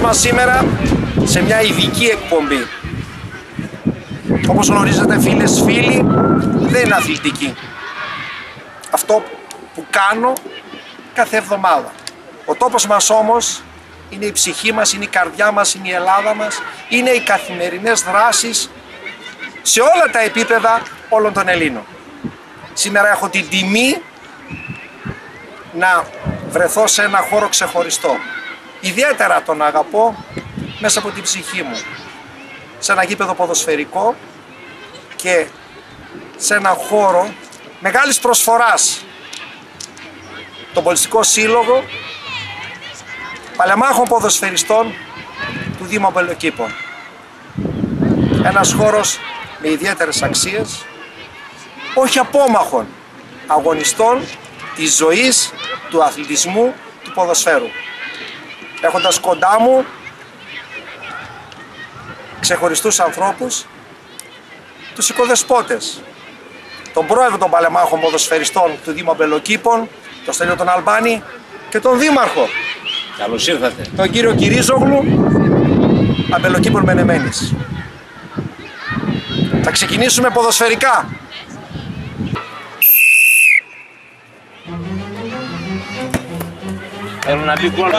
τόπος μας σήμερα σε μια ειδική εκπομπή. Όπως γνωρίζετε φίλες φίλοι, δεν είναι αθλητική. Αυτό που κάνω κάθε εβδομάδα. Ο τόπος μας όμως είναι η ψυχή μας, είναι η καρδιά μας, είναι η Ελλάδα μας, είναι οι καθημερινές δράσεις σε όλα τα επίπεδα όλων των Ελλήνων. Σήμερα έχω την τιμή να βρεθώ σε ένα χώρο ξεχωριστό. Ιδιαίτερα τον αγαπώ μέσα από την ψυχή μου. Σε ένα γήπεδο ποδοσφαιρικό και σε ένα χώρο μεγάλης προσφοράς. Τον Πολιστικό Σύλλογο Παλεμάχων Ποδοσφαιριστών του Δήμου Αμπελοκήπων. Ένας χώρος με ιδιαίτερες αξίες, όχι απόμαχων αγωνιστών της ζωής, του αθλητισμού, του ποδοσφαίρου. Έχοντας κοντά μου ξεχωριστούς ανθρώπους, τους οικοδεσπότες, τον πρόεδρο των παλεμάχων ποδοσφαιριστών του Δήμου Αμπελοκήπων, τον Στέλιο τον Αλμπάνη και τον Δήμαρχο. Καλώς ήρθατε. Τον κύριο Κυρίζογλου, Αμπελοκήπων Μενεμένης. Θα ξεκινήσουμε ποδοσφαιρικά. Θέλω να μπει γκολ.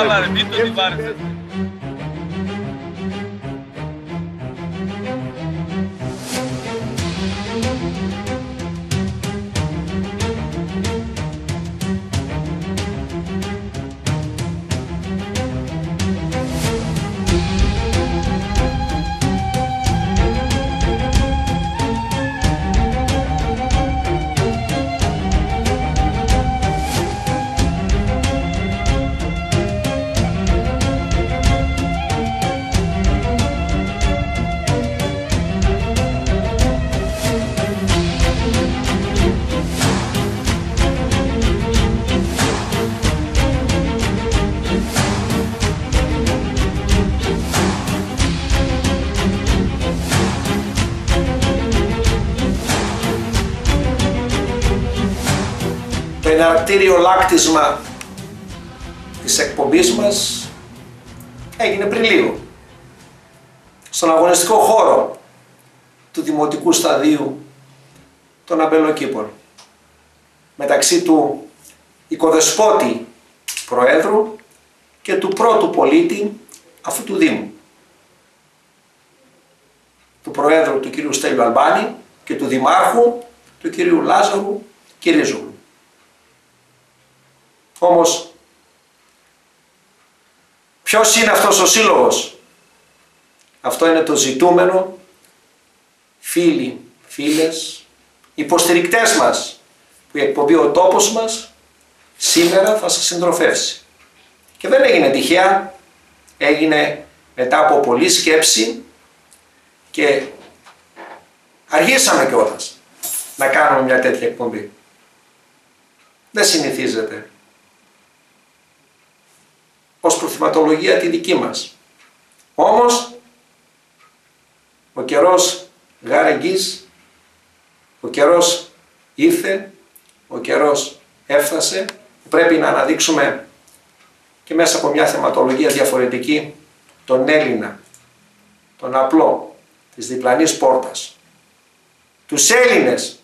Το εναρκτήριο λάκτισμα της εκπομπής μας έγινε πριν λίγο. Στον αγωνιστικό χώρο του Δημοτικού Σταδίου των Αμπελοκήπων. Μεταξύ του οικοδεσπότη Προέδρου και του πρώτου πολίτη αυτού του Δήμου. Του Προέδρου του κ. Στέλιου Αλμπάνη και του Δημάρχου του κ. Λάζαρου Κυρίζογλου. Όμως, ποιος είναι αυτός ο σύλλογος; Αυτό είναι το ζητούμενο. Φίλοι, φίλες, υποστηρικτές μας, που η εκπομπή ο τόπος μας σήμερα θα σας συντροφεύσει. Και δεν έγινε τυχαία, έγινε μετά από πολλή σκέψη και αργήσαμε κιόλας να κάνουμε μια τέτοια εκπομπή. Δεν συνηθίζεται ως προθυματολογία τη δική μας. Όμως, ο καιρός γάρεγγις, ο καιρός ήρθε, ο καιρός έφτασε, πρέπει να αναδείξουμε και μέσα από μια θεματολογία διαφορετική τον Έλληνα, τον απλό, της διπλανής πόρτας, τους Έλληνες,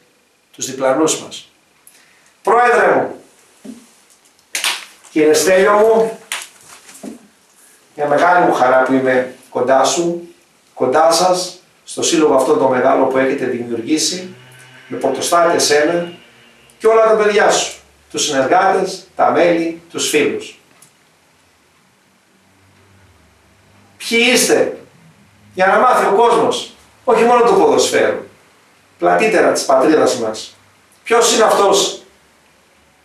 τους διπλανούς μας. Πρόεδρε μου, κύριε Στέλιο μου, μια μεγάλη μου χαρά που είμαι κοντά σου, κοντά σας, στο σύλλογο αυτό το μεγάλο που έχετε δημιουργήσει, με πρωτοστάτη εσένα και όλα τα παιδιά σου, τους συνεργάτες, τα μέλη, τους φίλους. Ποιοι είστε, για να μάθει ο κόσμος, όχι μόνο του ποδοσφαίρου, πλατύτερα της πατρίδας μας. Ποιος είναι αυτός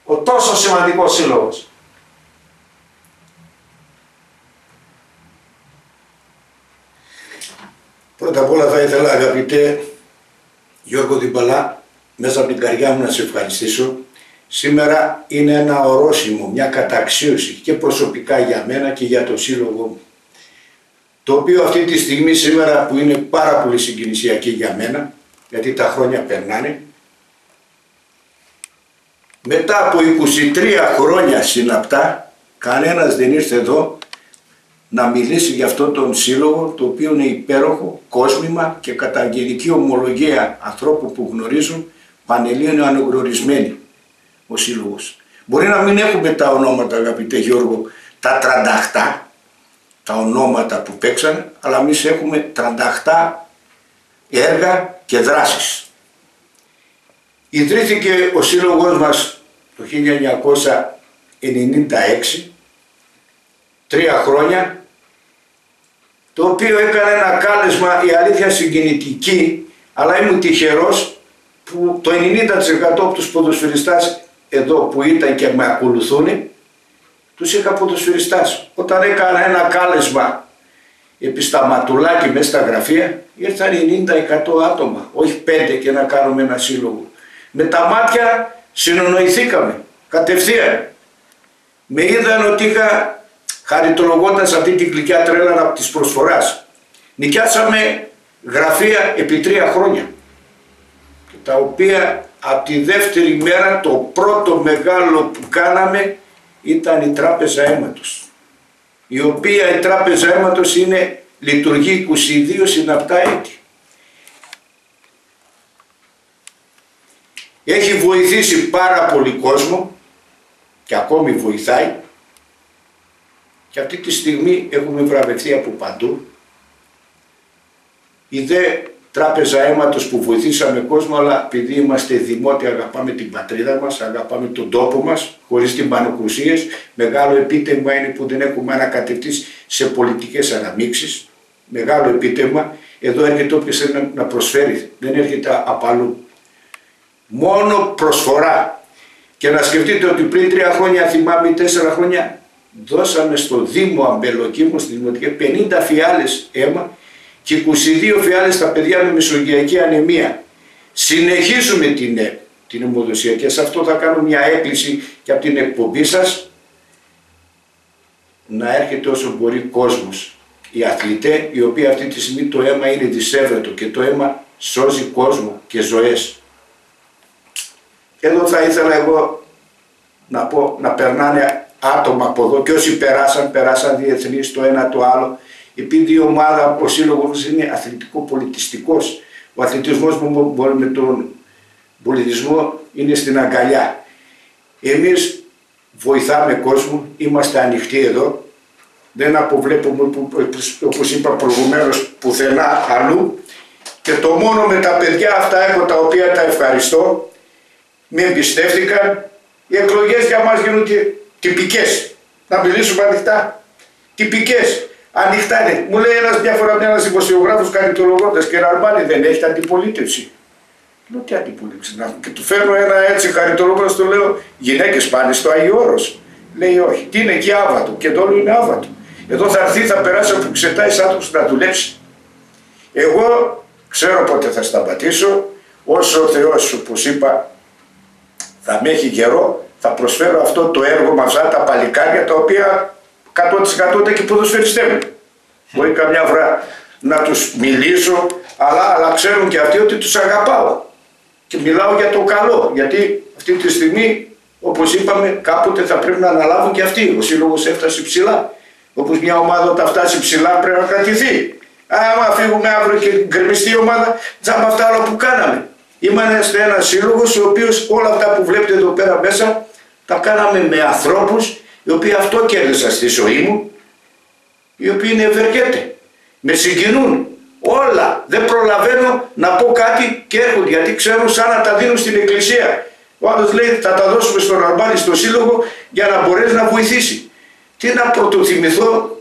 ο τόσο σημαντικός σύλλογος; Πρώτα απ' όλα θα ήθελα αγαπητέ Γιώργο Διμπαλά μέσα από την καρδιά μου να σε ευχαριστήσω. Σήμερα είναι ένα ορόσημο, μια καταξίωση και προσωπικά για μένα και για το σύλλογο μου. Το οποίο αυτή τη στιγμή σήμερα που είναι πάρα πολύ συγκινησιακή για μένα, γιατί τα χρόνια περνάνε, μετά από 23 χρόνια συναπτά, κανένας δεν ήρθε εδώ να μιλήσει για αυτόν τον σύλλογο το οποίο είναι υπέροχο, κόσμημα και κατά γενική ομολογία ανθρώπου που γνωρίζουν πανελίων είναι αναγνωρισμένοι ο σύλλογος. Μπορεί να μην έχουμε τα ονόματα αγαπητέ Γιώργο, τα τρανταχτά, τα ονόματα που παίξανε, αλλά εμείς έχουμε τρανταχτά έργα και δράσεις. Ιδρύθηκε ο σύλλογος μας το 1996, τρία χρόνια, το οποίο έκανε ένα κάλεσμα η αλήθεια συγκινητική, αλλά ήμουν τυχερός που το 90% από τους ποδοσφαιριστάς εδώ που ήταν και με ακολουθούν, τους είχα ποδοσφαιριστάς. Όταν έκανα ένα κάλεσμα επισταματουλάκι μέσα στα γραφεία, ήρθαν 90-100 άτομα, όχι 5 και να κάνουμε ένα σύλλογο. Με τα μάτια συνονοηθήκαμε, κατευθείαν. Με είδαν ότι είχα χαριτολογώντας αυτή την κλικιά τρέλα από της προσφοράς. Νοικιάσαμε γραφεία επί τρία χρόνια, τα οποία από τη δεύτερη μέρα το πρώτο μεγάλο που κάναμε ήταν η Τράπεζα Αίματος, η οποία η Τράπεζα Αίματος είναι, λειτουργεί 22 συναπτά έτη. Έχει βοηθήσει πάρα πολύ κόσμο και ακόμη βοηθάει και αυτή τη στιγμή έχουμε βραβευτεί από παντού. Η δε τράπεζα αίματος που βοηθήσαμε κόσμο, αλλά επειδή είμαστε δημότια αγαπάμε την πατρίδα μας, αγαπάμε τον τόπο μας, χωρίς την πανοκρουσίες, μεγάλο επίτευγμα είναι που δεν έχουμε ανακατευτείς σε πολιτικές αναμίξεις, μεγάλο επίτευγμα, εδώ έρχεται όποιος θέλει να προσφέρει, δεν έρχεται από αλλού. Μόνο προσφορά. Και να σκεφτείτε ότι πριν τρία χρόνια, θυμάμαι τέσσερα χρόνια, δώσαμε στο Δήμο Αμπελοκήμου, στη Δημοτική, 50 φιάλες αίμα και 22 φιάλες στα παιδιά με μεσογειακή ανεμία. Συνεχίζουμε την, ε, την αιμοδοσία και σε αυτό θα κάνω μια έκκληση και από την εκπομπή σας να έρχεται όσο μπορεί κόσμος. Οι αθλητές οι οποίοι αυτή τη στιγμή το αίμα είναι δισεύρετο και το αίμα σώζει κόσμο και ζωές. Εδώ θα ήθελα εγώ να πω να περνάνε άτομα από εδώ και όσοι περάσαν, περάσαν διεθνείς το ένα το άλλο επειδή η ομάδα, ο σύλλογος είναι αθλητικό-πολιτιστικό. Ο αθλητισμός μπορεί με τον πολιτισμό είναι στην αγκαλιά. Εμείς βοηθάμε κόσμο, είμαστε ανοιχτοί εδώ, δεν αποβλέπουμε όπως είπα προηγουμένως πουθενά αλλού και το μόνο με τα παιδιά αυτά έχω τα οποία τα ευχαριστώ, με εμπιστεύτηκαν, οι εκλογές για μας γίνονται τυπικές, να μιλήσουμε ανοιχτά, τυπικές. Ανοιχτά είναι. Μου λέει ένας μια φορά ένας δημοσιογράφος χαριτολογώντα και Ραρμάνι δεν έχει αντιπολίτευση. Λέω τι αντιπολίτευση να Και του φέρνω ένα έτσι χαριτολογώντα, του λέω γυναίκες πάνε στο Άγιο Όρος. Λέει όχι. Τι είναι εκεί άβατο. Και το όλο είναι άβατο. Εδώ θα έρθει, θα περάσει από ξετάει άνθρωπο να δουλέψει. Εγώ ξέρω πότε θα σταματήσω. Όσο ο Θεός, όπως είπα, θα με έχει καιρό, θα προσφέρω αυτό το έργο με αυτά τα παλικάρια τα οποία 100% ήταν και ποδοσφαιριστές μου. Μπορεί καμιά φορά να τους μιλήσω, αλλά, αλλά ξέρουν και αυτοί ότι τους αγαπάω. Και μιλάω για το καλό, γιατί αυτή τη στιγμή, όπως είπαμε, κάποτε θα πρέπει να αναλάβουν και αυτοί. Ο σύλλογος έφτασε ψηλά. Όπως μια ομάδα όταν φτάσει ψηλά πρέπει να κρατηθεί. Άμα φύγουμε αύριο και γκρεμιστεί η ομάδα, τζάμπα αυτά όλα που κάναμε. Είμαστε ένας σύλλογος, ο οποίος όλα αυτά που βλέπετε εδώ πέρα μέσα τα κάναμε με ανθρώπους οι οποίοι αυτό κέρδισαν στη ζωή μου, οι οποίοι είναι ευεργέτε. Με συγκινούν όλα. Δεν προλαβαίνω να πω κάτι και έρχονται γιατί ξέρουν σαν να τα δίνουν στην εκκλησία. Ο άλλος λέει θα τα δώσουμε στον Αρμπάνι στο σύλλογο για να μπορέσει να βοηθήσει. Τι να πρωτοθυμηθώ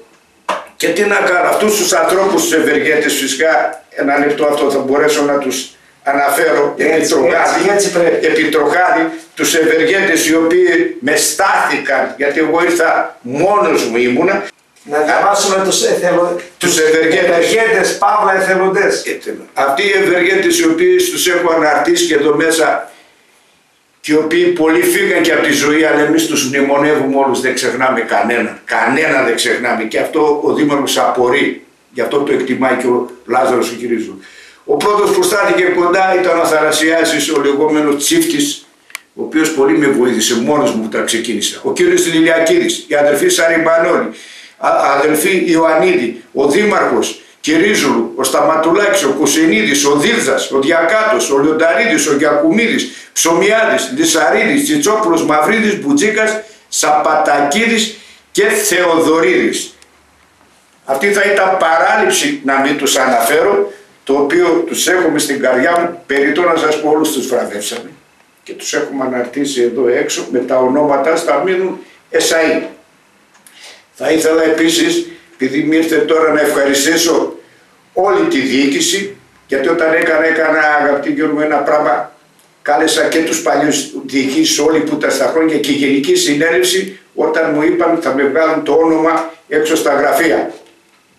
και τι να κάνω. Αυτούς τους ανθρώπους τους ευεργέτες φυσικά ένα λεπτό αυτό θα μπορέσω να τους αναφέρω επί τροχάδι, τους ευεργέτες οι οποίοι με στάθηκαν γιατί εγώ ήρθα μόνος μου ήμουνα να διαβάσουμε τους, εθελο... τους ευεργέτες. ευεργέτες, παύλα εθελοντές. Αυτοί οι ευεργέτες οι οποίοι τους έχω αναρτήσει και εδώ μέσα και οι οποίοι πολλοί φύγαν και από τη ζωή αλλά εμείς τους μνημονεύουμε όλους, δεν ξεχνάμε κανέναν. Κανένα δεν ξεχνάμε και αυτό ο Δήμαρχος απορεί. Γι' αυτό το εκτιμάει και ο Λάζαρος ο κ. Ο πρώτος που στάθηκε κοντά ήταν ο Θαρασιάσης, ο λεγόμενος τσίφτης, ο οποίος πολύ με βοήθησε, μόνος μου που τα ξεκίνησα. Ο κύριος Λιλιακίδης, η αδερφή Σαριμπανόλη, αδελφοί Ιωαννίδη, ο Δήμαρχος Κυρίζουλου, ο Σταματουλάκης, ο Κουσενίδης, ο Δίλδας, ο Διακάτος, ο Λιονταρίδης, ο Γιακουμίδης, Ψωμιάδης, Λισαρίδης, Τσιτσόπουλος, Μαυρίδης, Μπουτζίκας, Σαπατακίδης και Θεοδωρίδης. Αυτή θα ήταν παράληψη να μην τους αναφέρω, το οποίο τους έχουμε στην καρδιά μου, περιττώ να σας πω όλους τους βραβεύσαμε και τους έχουμε αναρτήσει εδώ έξω με τα ονόματα θα μείνουν εσαΐ. Θα ήθελα επίσης, επειδή μου ήρθε τώρα να ευχαριστήσω όλη τη διοίκηση, γιατί όταν έκανα, έκανα αγαπητή Γιώργο ένα πράγμα, κάλεσα και τους παλιούς διοικήσεις όλοι που ήταν στα χρόνια και η Γενική Συνέλευση όταν μου είπαν θα με βγάλουν το όνομα έξω στα γραφεία.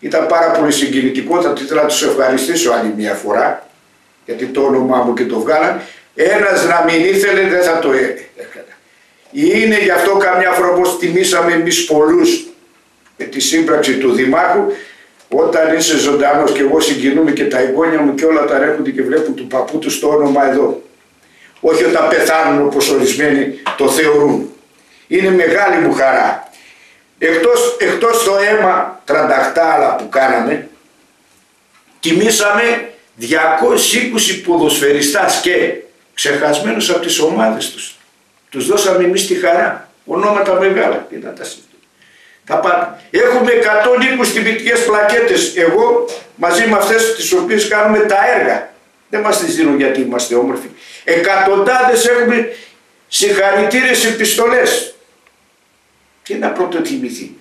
Ήταν πάρα πολύ συγκινητικό, θα ήθελα να τους ευχαριστήσω άλλη μια φορά, γιατί το όνομά μου και το βγάλαν. Ένας να μην ήθελε δεν θα το έκανα. Είναι γι' αυτό καμιά φορά όπως τιμήσαμε εμείς πολλούς με τη σύμπραξη του Δημάρχου όταν είσαι ζωντανός και εγώ συγκινούμε και τα εγγόνια μου και όλα τα ρέχονται και βλέπουν του παππού τους το όνομα εδώ. Όχι όταν πεθάνουν όπως ορισμένοι το θεωρούν. Είναι μεγάλη μου χαρά. Εκτός, εκτός το αίμα τρανταχτάλα που κάναμε, τιμήσαμε 220 ποδοσφαιριστάς και ξεχασμένους από τις ομάδες τους. Τους δώσαμε εμείς τη χαρά. Ονόματα μεγάλα. Τι να τα τα πάντα. Έχουμε 120 τυπικές πλακέτες εγώ μαζί με αυτές τις οποίες κάνουμε τα έργα. Δεν μας τις δίνουν γιατί είμαστε όμορφοι. Εκατοντάδες έχουμε συγχαρητήρες επιστολές. Τι να πρωτοτιμηθεί.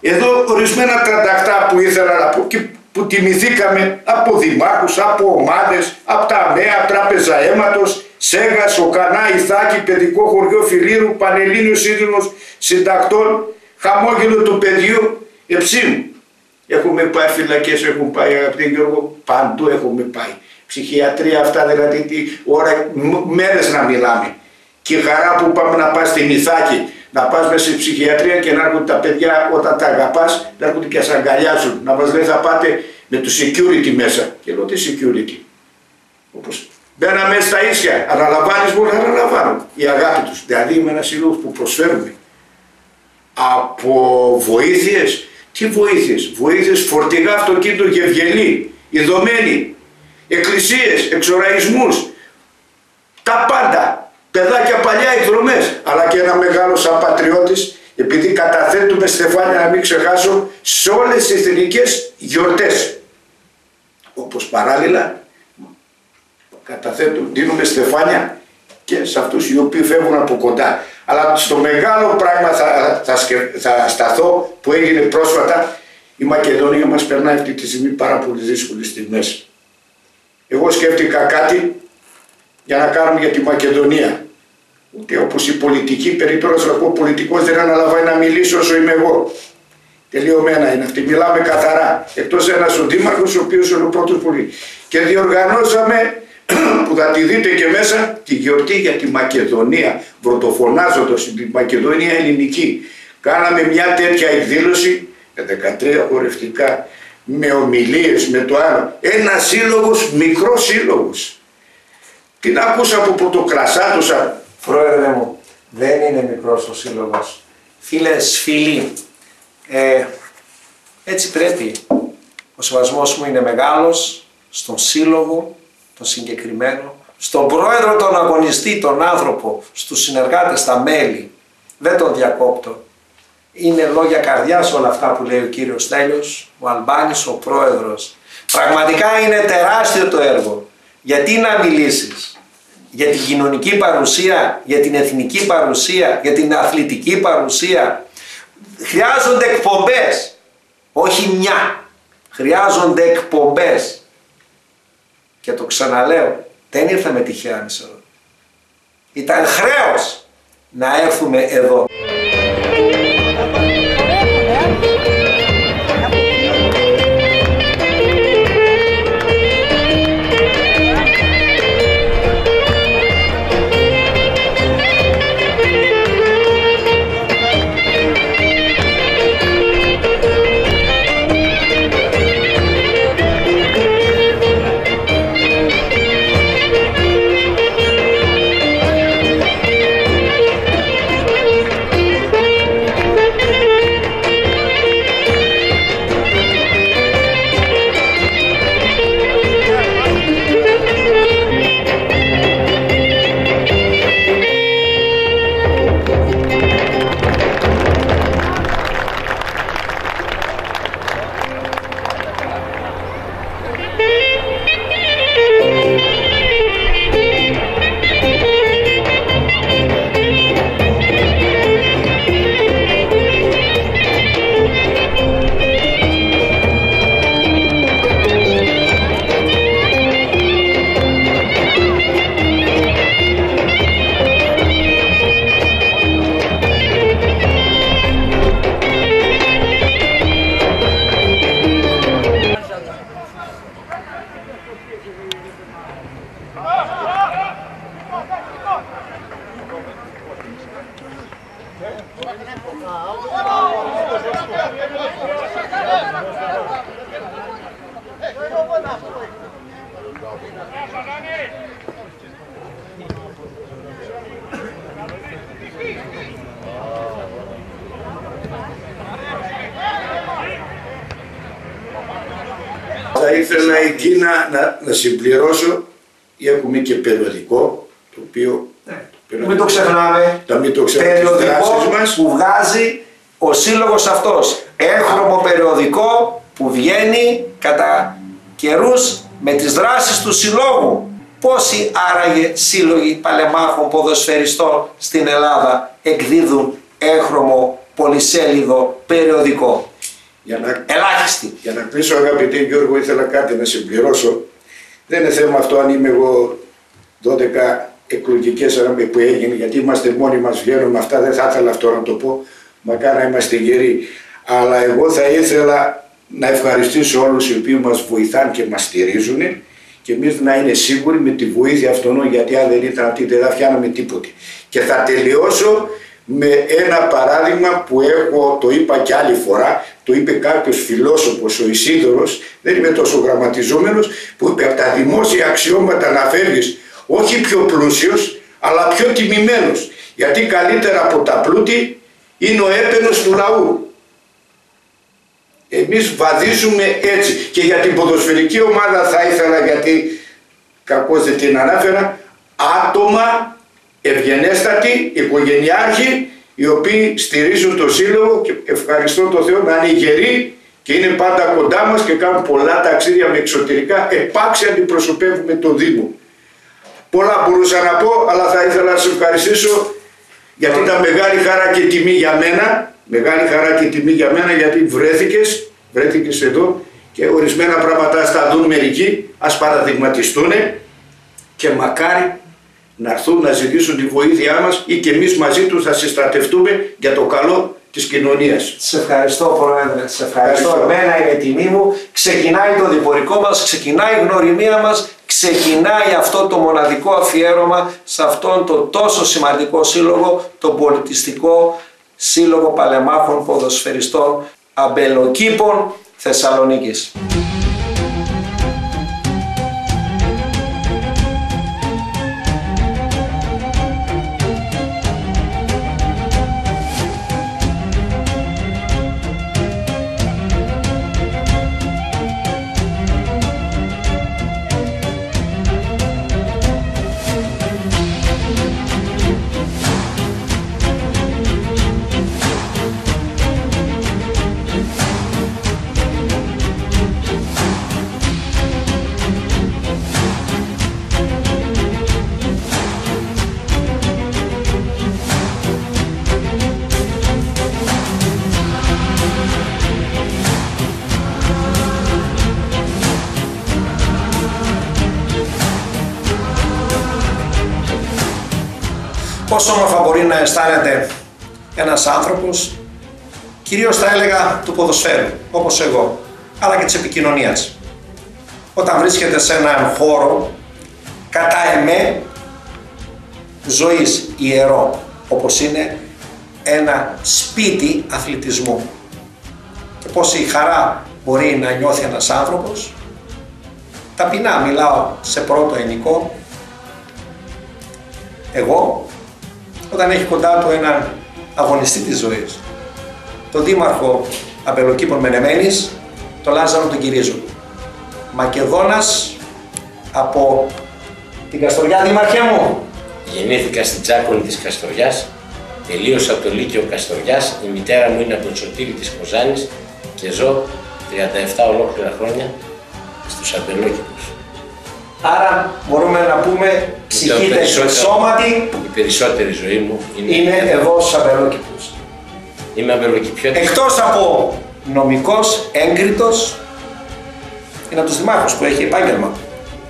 Εδώ ορισμένα τραντακτά που ήθελα να πω και που τιμηθήκαμε από δημάρχους, από ομάδες, από τα ΜΕΑ, τράπεζα αίματος, Σέγας, ο Κανά, Ιθάκη, παιδικό χωριό Φιλίρου, Πανελλήνιος Σύνδρομος Συντακτών, χαμόγελο του παιδιού, εψίμου. Έχουμε πάει φυλακές, έχουμε πάει αγαπητοί Γιώργο, παντού έχουμε πάει. Ψυχιατρία αυτά δηλαδή τι ώρα, μέρες να μιλάμε. Και χαρά που πάμε να πάει στην Ιθάκη, να πας μέσα στη ψυχιατρία και να έρχονται τα παιδιά όταν τα αγαπάς, να έρχονται και να αγκαλιάζουν. Να μας λέει θα πάτε με το security μέσα. Και λέω τι security; Όπως μπαίναμε στα ίσια, αναλαμβάνεις μόνο, αναλαμβάνω. Η αγάπη τους. Δηλαδή είμαι ένας σύλλογος που προσφέρουμε από βοήθειες. Τι βοήθειες; Βοήθειες φορτηγά αυτοκίνητο γευγελή, ειδωμένοι, εκκλησίες, εξοραϊσμούς, τα πάντα παιδάκια παλιά εκδρομές, αλλά και ένα μεγάλο σαν πατριώτης, επειδή καταθέτουμε στεφάνια να μην ξεχάσω, σε όλες τις εθνικές γιορτές. Όπως παράλληλα καταθέτουμε, δίνουμε στεφάνια και σε αυτούς οι οποίοι φεύγουν από κοντά. Αλλά στο μεγάλο πράγμα θα, θα, θα σταθώ που έγινε πρόσφατα, η Μακεδονία μας περνάει αυτή τη στιγμή πάρα πολύ δύσκολη στιγμές. Εγώ σκέφτηκα κάτι για να κάνουμε για τη Μακεδονία. Ούτε όπως η πολιτική, περί τώρα σου πω, πολιτικός δεν αναλαμβάνει να μιλήσει όσο είμαι εγώ. Τελειωμένα είναι αυτή. Μιλάμε καθαρά. Εκτός ένας ο Δήμαρχος, ο οποίος είναι ο πρώτος πολύ. Και διοργανώσαμε, που θα τη δείτε και μέσα, τη γιορτή για τη Μακεδονία, πρωτοφωνάζοντα τη Μακεδονία ελληνική. Κάναμε μια τέτοια εκδήλωση με 13 χορευτικά, με ομιλίες, με το άλλο. Ένας σύλλογος, μικρός σύλλογος. Την άκουσα από πρωτοκρασάτουσα. Πρόεδρε μου, δεν είναι μικρός ο σύλλογος. Φίλες, φίλοι, ε, έτσι πρέπει. Ο σεβασμός μου είναι μεγάλος στον σύλλογο, τον συγκεκριμένο, στον πρόεδρο, τον αγωνιστή, τον άνθρωπο, στους συνεργάτες, τα μέλη. Δεν τον διακόπτω. Είναι λόγια καρδιάς όλα αυτά που λέει ο κύριος Στέλιος, ο Αλμπάνης, ο πρόεδρος. Πραγματικά είναι τεράστιο το έργο. Γιατί να μιλήσεις; Για την κοινωνική παρουσία, για την εθνική παρουσία, για την αθλητική παρουσία. Χρειάζονται εκπομπές, όχι μια. Χρειάζονται εκπομπές. Και το ξαναλέω, δεν ήρθαμε τυχαία εμείς εδώ. Ήταν χρέος να έρθουμε εδώ. Περιοδικός δράσεις μας. που βγάζει ο σύλλογος αυτός. Έγχρωμο περιοδικό που βγαίνει κατά καιρούς με τις δράσεις του συλλόγου. Πόσοι άραγε σύλλογοι παλεμάχων ποδοσφαιριστών στην Ελλάδα εκδίδουν έγχρωμο πολυσέλιδο περιοδικό; Για να, Ελάχιστοι. για να κλείσω αγαπητέ Γιώργο ήθελα κάτι να συμπληρώσω. Δεν είναι θέμα αυτό αν είμαι εγώ 12 εκλογικές που έγινε, γιατί είμαστε μόνοι μας, βγαίνουμε αυτά. Δεν θα ήθελα αυτό να το πω. Μακάρι να είμαστε γεροί. Αλλά εγώ θα ήθελα να ευχαριστήσω όλους οι οποίοι μας βοηθάνε και μας στηρίζουν και εμείς να είναι σίγουροι με τη βοήθεια αυτών, γιατί αν δεν ήταν αυτή, δεν θα φτιάναμε τίποτε. Και θα τελειώσω με ένα παράδειγμα που έχω, το είπα και άλλη φορά, το είπε κάποιος φιλόσοφος, ο Ισίδωρος, δεν είμαι τόσο γραμματιζόμενος, που είπε από τα δημόσια αξιώματα να φεύγεις όχι πιο πλούσιος, αλλά πιο τιμημένος. Γιατί καλύτερα από τα πλούτη είναι ο έπαινος του λαού. Εμείς βαδίζουμε έτσι και για την ποδοσφαιρική ομάδα θα ήθελα γιατί κακώς δεν την ανάφερα άτομα ευγενέστατοι, οικογενειάρχοι οι οποίοι στηρίζουν το σύλλογο και ευχαριστώ τον Θεό να είναι γεροί και είναι πάντα κοντά μας και κάνουν πολλά ταξίδια με εξωτερικά επάξια αντιπροσωπεύουμε το Δήμο. Πολλά μπορούσα να πω αλλά θα ήθελα να σε ευχαριστήσω γιατί ήταν μεγάλη χαρά και τιμή για μένα, μεγάλη χαρά και τιμή για μένα γιατί βρέθηκες, βρέθηκες εδώ και ορισμένα πράγματα ας τα δουν μερικοί, ας παραδειγματιστούν και μακάρι να έρθουν να ζητήσουν τη βοήθειά μας ή και εμείς μαζί τους θα συστρατευτούμε για το καλό της κοινωνίας. Σε ευχαριστώ Πρόεδρε, σε ευχαριστώ. Ευχαριστώ. Εμένα είναι τιμή μου. Ξεκινάει το διπορικό μας, ξεκινάει η γνωριμία μας, ξεκινάει αυτό το μοναδικό αφιέρωμα σε αυτόν το τόσο σημαντικό σύλλογο, τον πολιτιστικό σύλλογο παλεμάχων ποδοσφαιριστών αμπελοκήπων Θεσσαλονίκης. Να αισθάνεται ένας άνθρωπος, κυρίως θα έλεγα του ποδοσφαίρου, όπως εγώ, αλλά και της επικοινωνίας. Όταν βρίσκεται σε έναν χώρο, κατά εμέ, ζωής ιερό, όπως είναι ένα σπίτι αθλητισμού. Και πόση χαρά μπορεί να νιώθει ένας άνθρωπος, ταπεινά μιλάω σε πρώτο ενικό, εγώ όταν έχει κοντά του έναν αγωνιστή της ζωής, τον δήμαρχο Αμπελοκήπων Μενεμένης, τον Λάζαρο τον Κυρίζο. Μακεδόνας από την Καστοριά, δήμαρχέ μου. Γεννήθηκα στην Τσάκονη της Καστοριάς, τελείωσα το Λύκειο Καστοριάς, η μητέρα μου είναι από τον Σωτήρη της Κοζάνης και ζω 37 ολόκληρα χρόνια στους Αμπελόκηπους. Άρα μπορούμε να πούμε ψυχείτε και σώματι η περισσότερη ζωή μου είναι, είναι εδώ στους Αμπελόκηπους. Είμαι Αμπελοκηπιώτης. Εκτός από νομικός, έγκριτος, είναι από τους δημάρχους που έχει επάγγελμα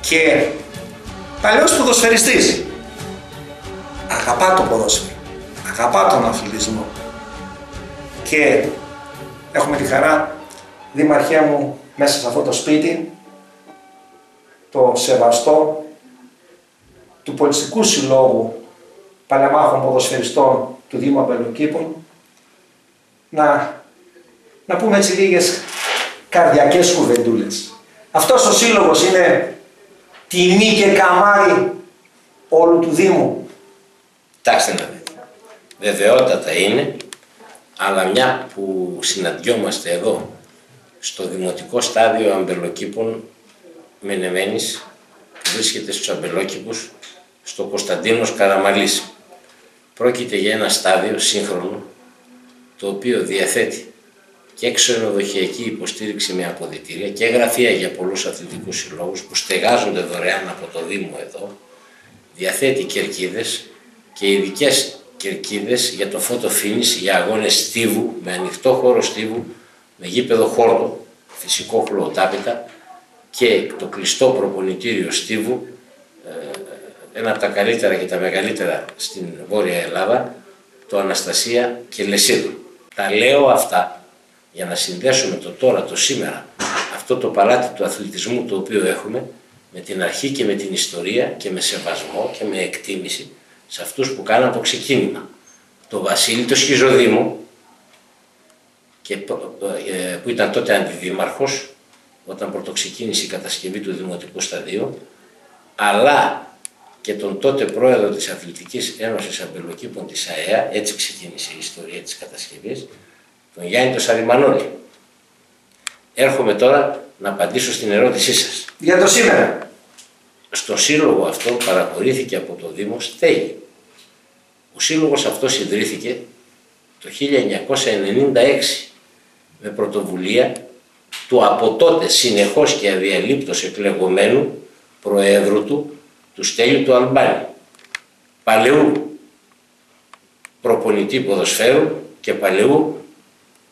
και παλιός ποδοσφαιριστής. Αγαπά το ποδόσφαιρο, αγαπά τον αθλητισμό και έχουμε τη χαρά, δήμαρχέ μου, μέσα σε αυτό το σπίτι, το σεβαστό του Πολιτιστικού Συλλόγου Παλαιομάχων Ποδοσφαιριστών του Δήμου Αμπελοκήπων να, να πούμε έτσι λίγες καρδιακές κουβεντούλες. Αυτός ο σύλλογος είναι τιμή και καμάρι όλου του Δήμου. Κοιτάξτε να δείτε. Βεβαιότατα είναι, αλλά μια που συναντιόμαστε εδώ στο δημοτικό στάδιο αμπελοκήπων Μενεμένης που βρίσκεται στους αμπελόκηπους στο Κωνσταντίνος Καραμαλής. Πρόκειται για ένα στάδιο σύγχρονο το οποίο διαθέτει και ξενοδοχειακή υποστήριξη με αποδητήρια και γραφεία για πολλούς αθλητικούς συλλόγους που στεγάζονται δωρεάν από το Δήμο εδώ, διαθέτει κερκίδες και ειδικές κερκίδες για το photo finish για αγώνες στίβου, με ανοιχτό χώρο στίβου, με γήπεδο χόρτο, φυσικό χλωοτάπητα και το κλειστό προπονητήριο στίβου, ε, ένα από τα καλύτερα και τα μεγαλύτερα στην Βόρεια Ελλάδα, το Αναστασία και Λεσίδου. Τα λέω αυτά για να συνδέσουμε το τώρα, το σήμερα, αυτό το παλάτι του αθλητισμού το οποίο έχουμε, με την αρχή και με την ιστορία και με σεβασμό και με εκτίμηση σε αυτούς που κάναν το ξεκίνημα. Το Βασίλη το Σχιζοδήμο, και, ε, που ήταν τότε αντιδήμαρχος, όταν πρωτοξεκίνησε η κατασκευή του Δημοτικού Σταδίου, αλλά και τον τότε πρόεδρο της Αθλητικής Ένωσης Αμπελοκήπων της ΑΕΑ, έτσι ξεκίνησε η ιστορία της κατασκευής, τον Γιάννη τον Σαριμανόλη. Έρχομαι τώρα να απαντήσω στην ερώτησή σας. Για το σήμερα. Στο σύλλογο αυτό παραχωρήθηκε από το Δήμο στέγη. Ο σύλλογος αυτός ιδρύθηκε το 1996 με πρωτοβουλία του από τότε συνεχώς και αδιαλείπτως εκλεγωμένου Προέδρου του, του Στέλιου του Αλμπάνη, παλαιού προπονητή ποδοσφαίρου και παλαιού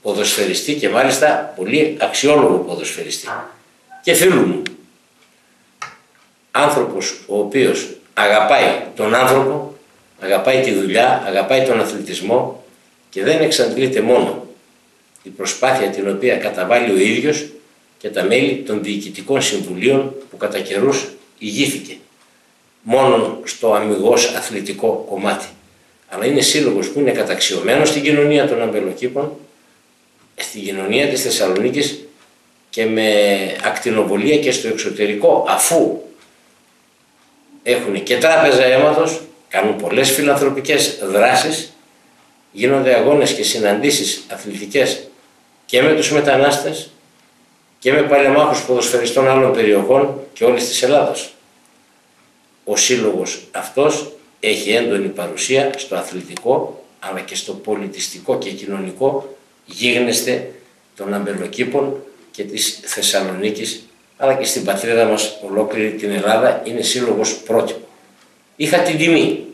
ποδοσφαιριστή και μάλιστα πολύ αξιόλογο ποδοσφαιριστή και φίλου μου. Άνθρωπος ο οποίος αγαπάει τον άνθρωπο, αγαπάει τη δουλειά, αγαπάει τον αθλητισμό και δεν εξαντλείται μόνο η προσπάθεια την οποία καταβάλει ο ίδιος και τα μέλη των διοικητικών συμβουλίων που κατά καιρούς ηγήθηκε μόνο στο αμυγός αθλητικό κομμάτι. Αλλά είναι σύλλογος που είναι καταξιωμένος στην κοινωνία των αμπελοκήπων στην κοινωνία της Θεσσαλονίκης και με ακτινοβολία και στο εξωτερικό αφού έχουν και τράπεζα αίματος, κάνουν πολλές φιλανθρωπικές δράσεις, γίνονται αγώνες και συναντήσεις αθλητικές και με τους μετανάστες και με παλαιομάχους ποδοσφαιριστών άλλων περιοχών και όλης της Ελλάδος. Ο σύλλογος αυτός έχει έντονη παρουσία στο αθλητικό αλλά και στο πολιτιστικό και κοινωνικό γίγνεσθε των αμπελοκήπων και της Θεσσαλονίκης αλλά και στην πατρίδα μας ολόκληρη την Ελλάδα είναι σύλλογος πρότυπο. Είχα την τιμή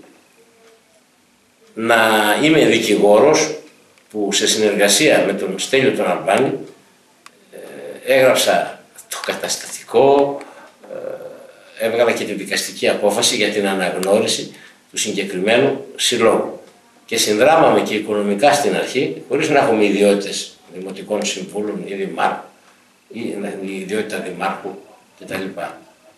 να είμαι δικηγόρος που σε συνεργασία με τον Στέλιο τον Αλμπάνη ε, έγραψα το καταστατικό, ε, έβγαλα και τη δικαστική απόφαση για την αναγνώριση του συγκεκριμένου συλλόγου και συνδράμαμε και οικονομικά στην αρχή, χωρίς να έχουμε ιδιότητες δημοτικών συμβούλων ή δημάρχου ή η ιδιότητα δημάρχου κτλ.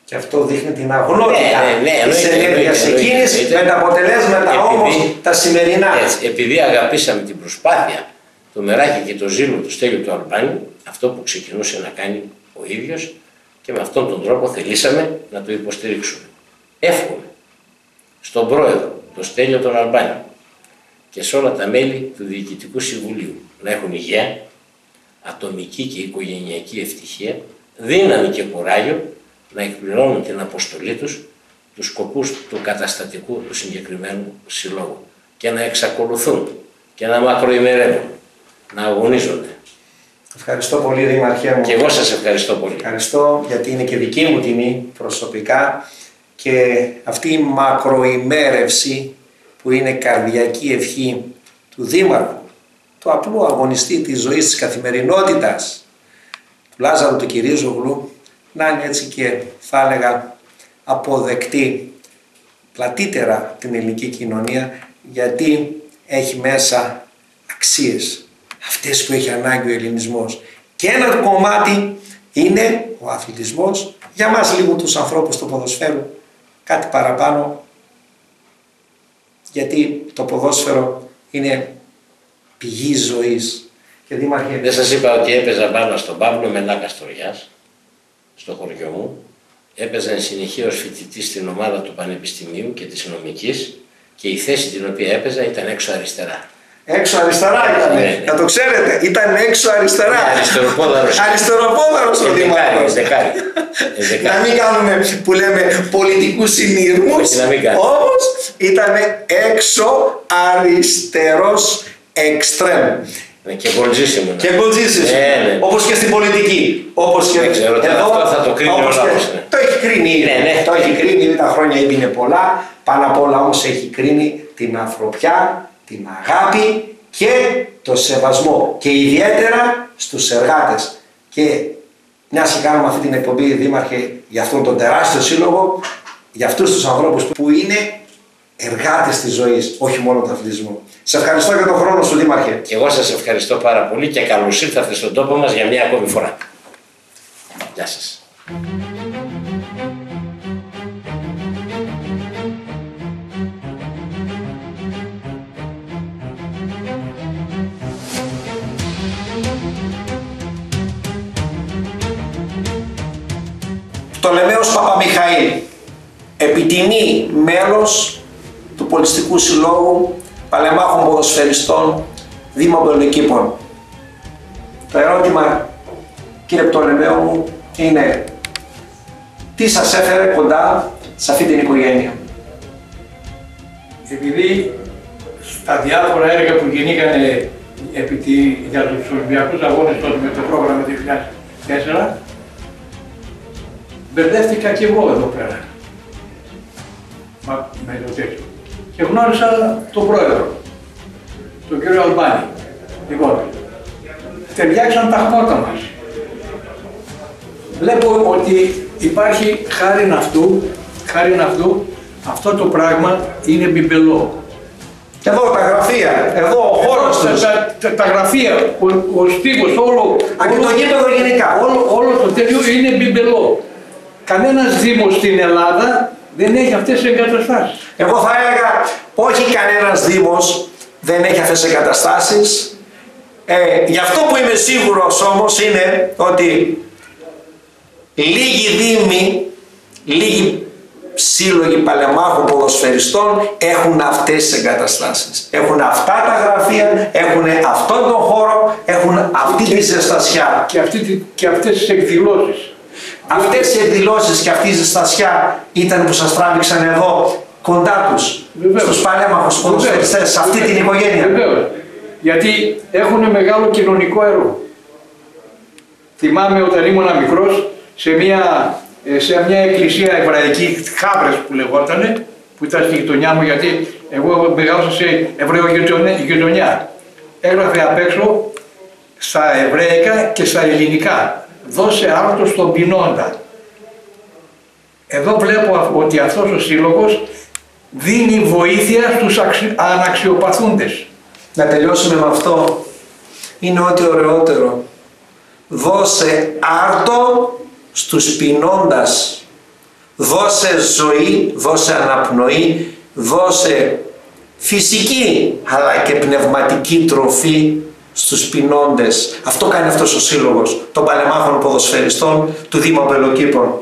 Και αυτό δείχνει την αγνότητα ναι, ναι, ναι, της ενέργειας εκείνης με τα αποτελέσματα όμως τα σημερινά. Έτσι, επειδή αγαπήσαμε την προσπάθεια, το μεράκι και το ζήλο του Στέλιου του Αλμπάνη, αυτό που ξεκινούσε να κάνει ο ίδιος και με αυτόν τον τρόπο θελήσαμε να το υποστηρίξουμε. Εύχομαι στον πρόεδρο, τον Στέλιο τον Αλμπάνη, και σε όλα τα μέλη του Διοικητικού Συμβουλίου να έχουν υγεία, ατομική και οικογενειακή ευτυχία, δύναμη και κουράγιο να εκπληρώνουν την αποστολή τους, τους σκοπούς του καταστατικού του συγκεκριμένου συλλόγου και να εξακολουθούν και να μακροημερεύουν, να αγωνίζονται. Ευχαριστώ πολύ Δήμαρχέ μου. Και εγώ σας ευχαριστώ πολύ. Ευχαριστώ γιατί είναι και δική μου τιμή προσωπικά και αυτή η μακροημέρευση που είναι καρδιακή ευχή του Δήμαρχου, του απλού αγωνιστή της ζωής της καθημερινότητας, του Λάζαρου του Κυρίζογλου, να είναι έτσι και θα έλεγα αποδεκτή πλατύτερα την ελληνική κοινωνία γιατί έχει μέσα αξίες. Αυτές που έχει ανάγκη ο ελληνισμός. Και ένα κομμάτι είναι ο αθλητισμός. Για μας λίγο τους ανθρώπους του ποδοσφαίρου κάτι παραπάνω. Γιατί το ποδόσφαιρο είναι πηγή ζωής. Και δήμαρχε... Δεν σας είπα ότι έπαιζα πάνω στον Παύλο Μενά Καστοριάς, στο χωριό μου. Έπαιζα συνεχεία ως φοιτητή στην ομάδα του Πανεπιστημίου και της νομικής και η θέση την οποία έπαιζα ήταν έξω αριστερά. Έξω αριστερά ήταν. Ναι, ναι. Να το ξέρετε. Ήταν έξω αριστερά. Ναι, αριστεροπόδαρος. Αριστεροπόδαρος ο Δεκάρι, Δήμαρχος. δεκάρι. Ε, Να δεκάρι. μην κάνουμε που λέμε πολιτικούς συνειρμούς. Όχι, να μην κάνουμε. Όμως ήταν έξω αριστερός εξτρέμ. Ναι, Και κολτζήσιμο. Και κοντζήσεις. Ναι, ναι. Όπως και στην πολιτική. Όπως και Δεν ξέρω, τώρα αυτό θα το κρίνει όπως ο και- λαός, ναι. Το έχει κρίνει. Ναι, ναι. Το έχει κρίνει. ήδη Τα χρόνια έμπαινε πολλά. Πάνω απ' όλα όμως έχει κρίνει την ανθρωπιά, την αγάπη και το σεβασμό. Και ιδιαίτερα στους εργάτες. Και μια και κάνουμε αυτή την εκπομπή, Δήμαρχε, για αυτόν τον τεράστιο σύλλογο, για αυτούς τους ανθρώπους που είναι εργάτες της ζωής, όχι μόνο του αθλητισμού. Σε ευχαριστώ για τον χρόνο σου, Δήμαρχε. Και εγώ σας ευχαριστώ πάρα πολύ και καλώς ήρθατε στον τόπο μας για μια ακόμη φορά. Γεια σας. Πτολεμαίος Παπαμιχαήλ, επιτιμή μέλος του Πολιτιστικού Συλλόγου Παλεμάχων Ποδοσφαιριστών Δήμο Πελοκήπων. Το ερώτημα, κύριε Πτολεμαίο μου, είναι τι σας έφερε κοντά σε αυτή την οικογένεια; επειδή στα διάφορα έργα που γινήκανε επί τη, για τους Ολυμπιακούς Αγώνες τότε με το πρόγραμμα 2004, μπερδεύτηκα και εγώ εδώ πέρα. Μα, με το τέτοιο. Και γνώρισα τον πρόεδρο, τον κύριο Αλμπάνη. Λοιπόν, ταιριάξαν τα χμότα μας. Βλέπω ότι υπάρχει χάρη αυτού, χάρη αυτού, αυτό το πράγμα είναι μπιμπελό. Εδώ τα γραφεία, εδώ ο χώρος τα, τους. τα, τα, τα γραφεία, ο, ο στίβος, όλο, Α, και το γήπεδο γενικά. όλο, όλο το τέτοιο είναι μπιμπελό. Κανένας δήμος στην Ελλάδα δεν έχει αυτές τις εγκαταστάσεις. Εγώ θα έλεγα όχι κανένας Δήμος δεν έχει αυτές τις εγκαταστάσεις. Ε, γι' αυτό που είμαι σίγουρος όμως είναι ότι λίγοι Δήμοι, λίγοι σύλλογοι παλεμάχων ποδοσφαιριστών έχουν αυτές τις εγκαταστάσεις. Έχουν αυτά τα γραφεία, έχουν αυτόν τον χώρο, έχουν αυτή τη ζεστασιά. Και, αυτή, τη- και αυτές τις εκδηλώσεις. Αυτές οι εκδηλώσεις και αυτή η ζεστασιά ήταν που σας τράβηξαν εδώ κοντά τους, Βεβαίως. στους παλέμαχους ποδοσφαιριστές, σε αυτή την οικογένεια. Βεβαίως. Γιατί έχουν μεγάλο κοινωνικό έργο. Θυμάμαι όταν ήμουν μικρός σε μια, ε, σε μια εκκλησία εβραϊκή, Χάβρες που λεγότανε, που ήταν στη γειτονιά μου γιατί εγώ μεγάλωσα σε Εβραίο γειτονιά- γειτονιά. Έγραφε απ' έξω στα εβραϊκά και στα ελληνικά. Δώσε άρτο στον πεινόντα. Εδώ βλέπω α- ότι αυτός ο σύλλογος δίνει βοήθεια στους αξι- αναξιοπαθούντες. Να τελειώσουμε με αυτό. Είναι ό,τι ωραιότερο. Δώσε άρτο στους πεινώντας. Δώσε ζωή, δώσε αναπνοή, δώσε φυσική αλλά και πνευματική τροφή στους πεινώντες. Αυτό κάνει αυτός ο σύλλογος των παλεμάχων ποδοσφαιριστών του Δήμου Πελοκήπων.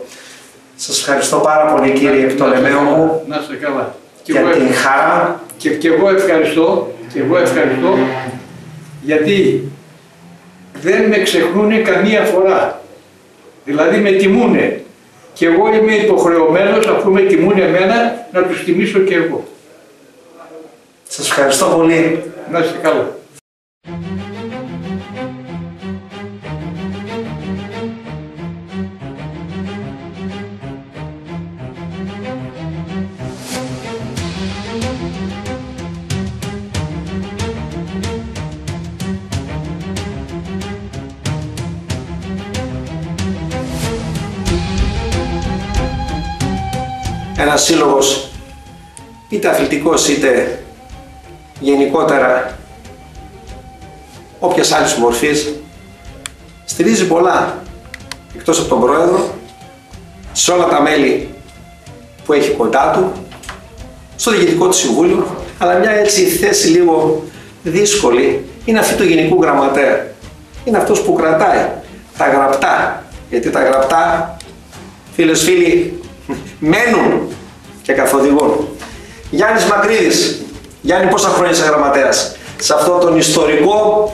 Σας ευχαριστώ πάρα πολύ κύριε Πτολεμαίο μου Να είστε καλά. Και για εγώ, την χαρά και, και εγώ ευχαριστώ, και εγώ ευχαριστώ γιατί δεν με ξεχνούν καμία φορά. Δηλαδή με τιμούνε. Και εγώ είμαι υποχρεωμένος αφού με τιμούν εμένα να τους τιμήσω και εγώ. Σας ευχαριστώ πολύ. Να είστε καλά. Ένας σύλλογος είτε αθλητικός είτε γενικότερα όποιας άλλης μορφής στηρίζει πολλά εκτός από τον πρόεδρο σε όλα τα μέλη που έχει κοντά του στο διοικητικό του συμβούλιο. Αλλά μια έτσι θέση λίγο δύσκολη είναι αυτή του γενικού γραμματέα. Είναι αυτός που κρατάει τα γραπτά. Γιατί τα γραπτά φίλες φίλοι μένουν και καθοδηγούν Γιάννης Μακρύδης Γιάννη πόσα χρόνια είσαι γραμματέας; Σε αυτόν τον ιστορικό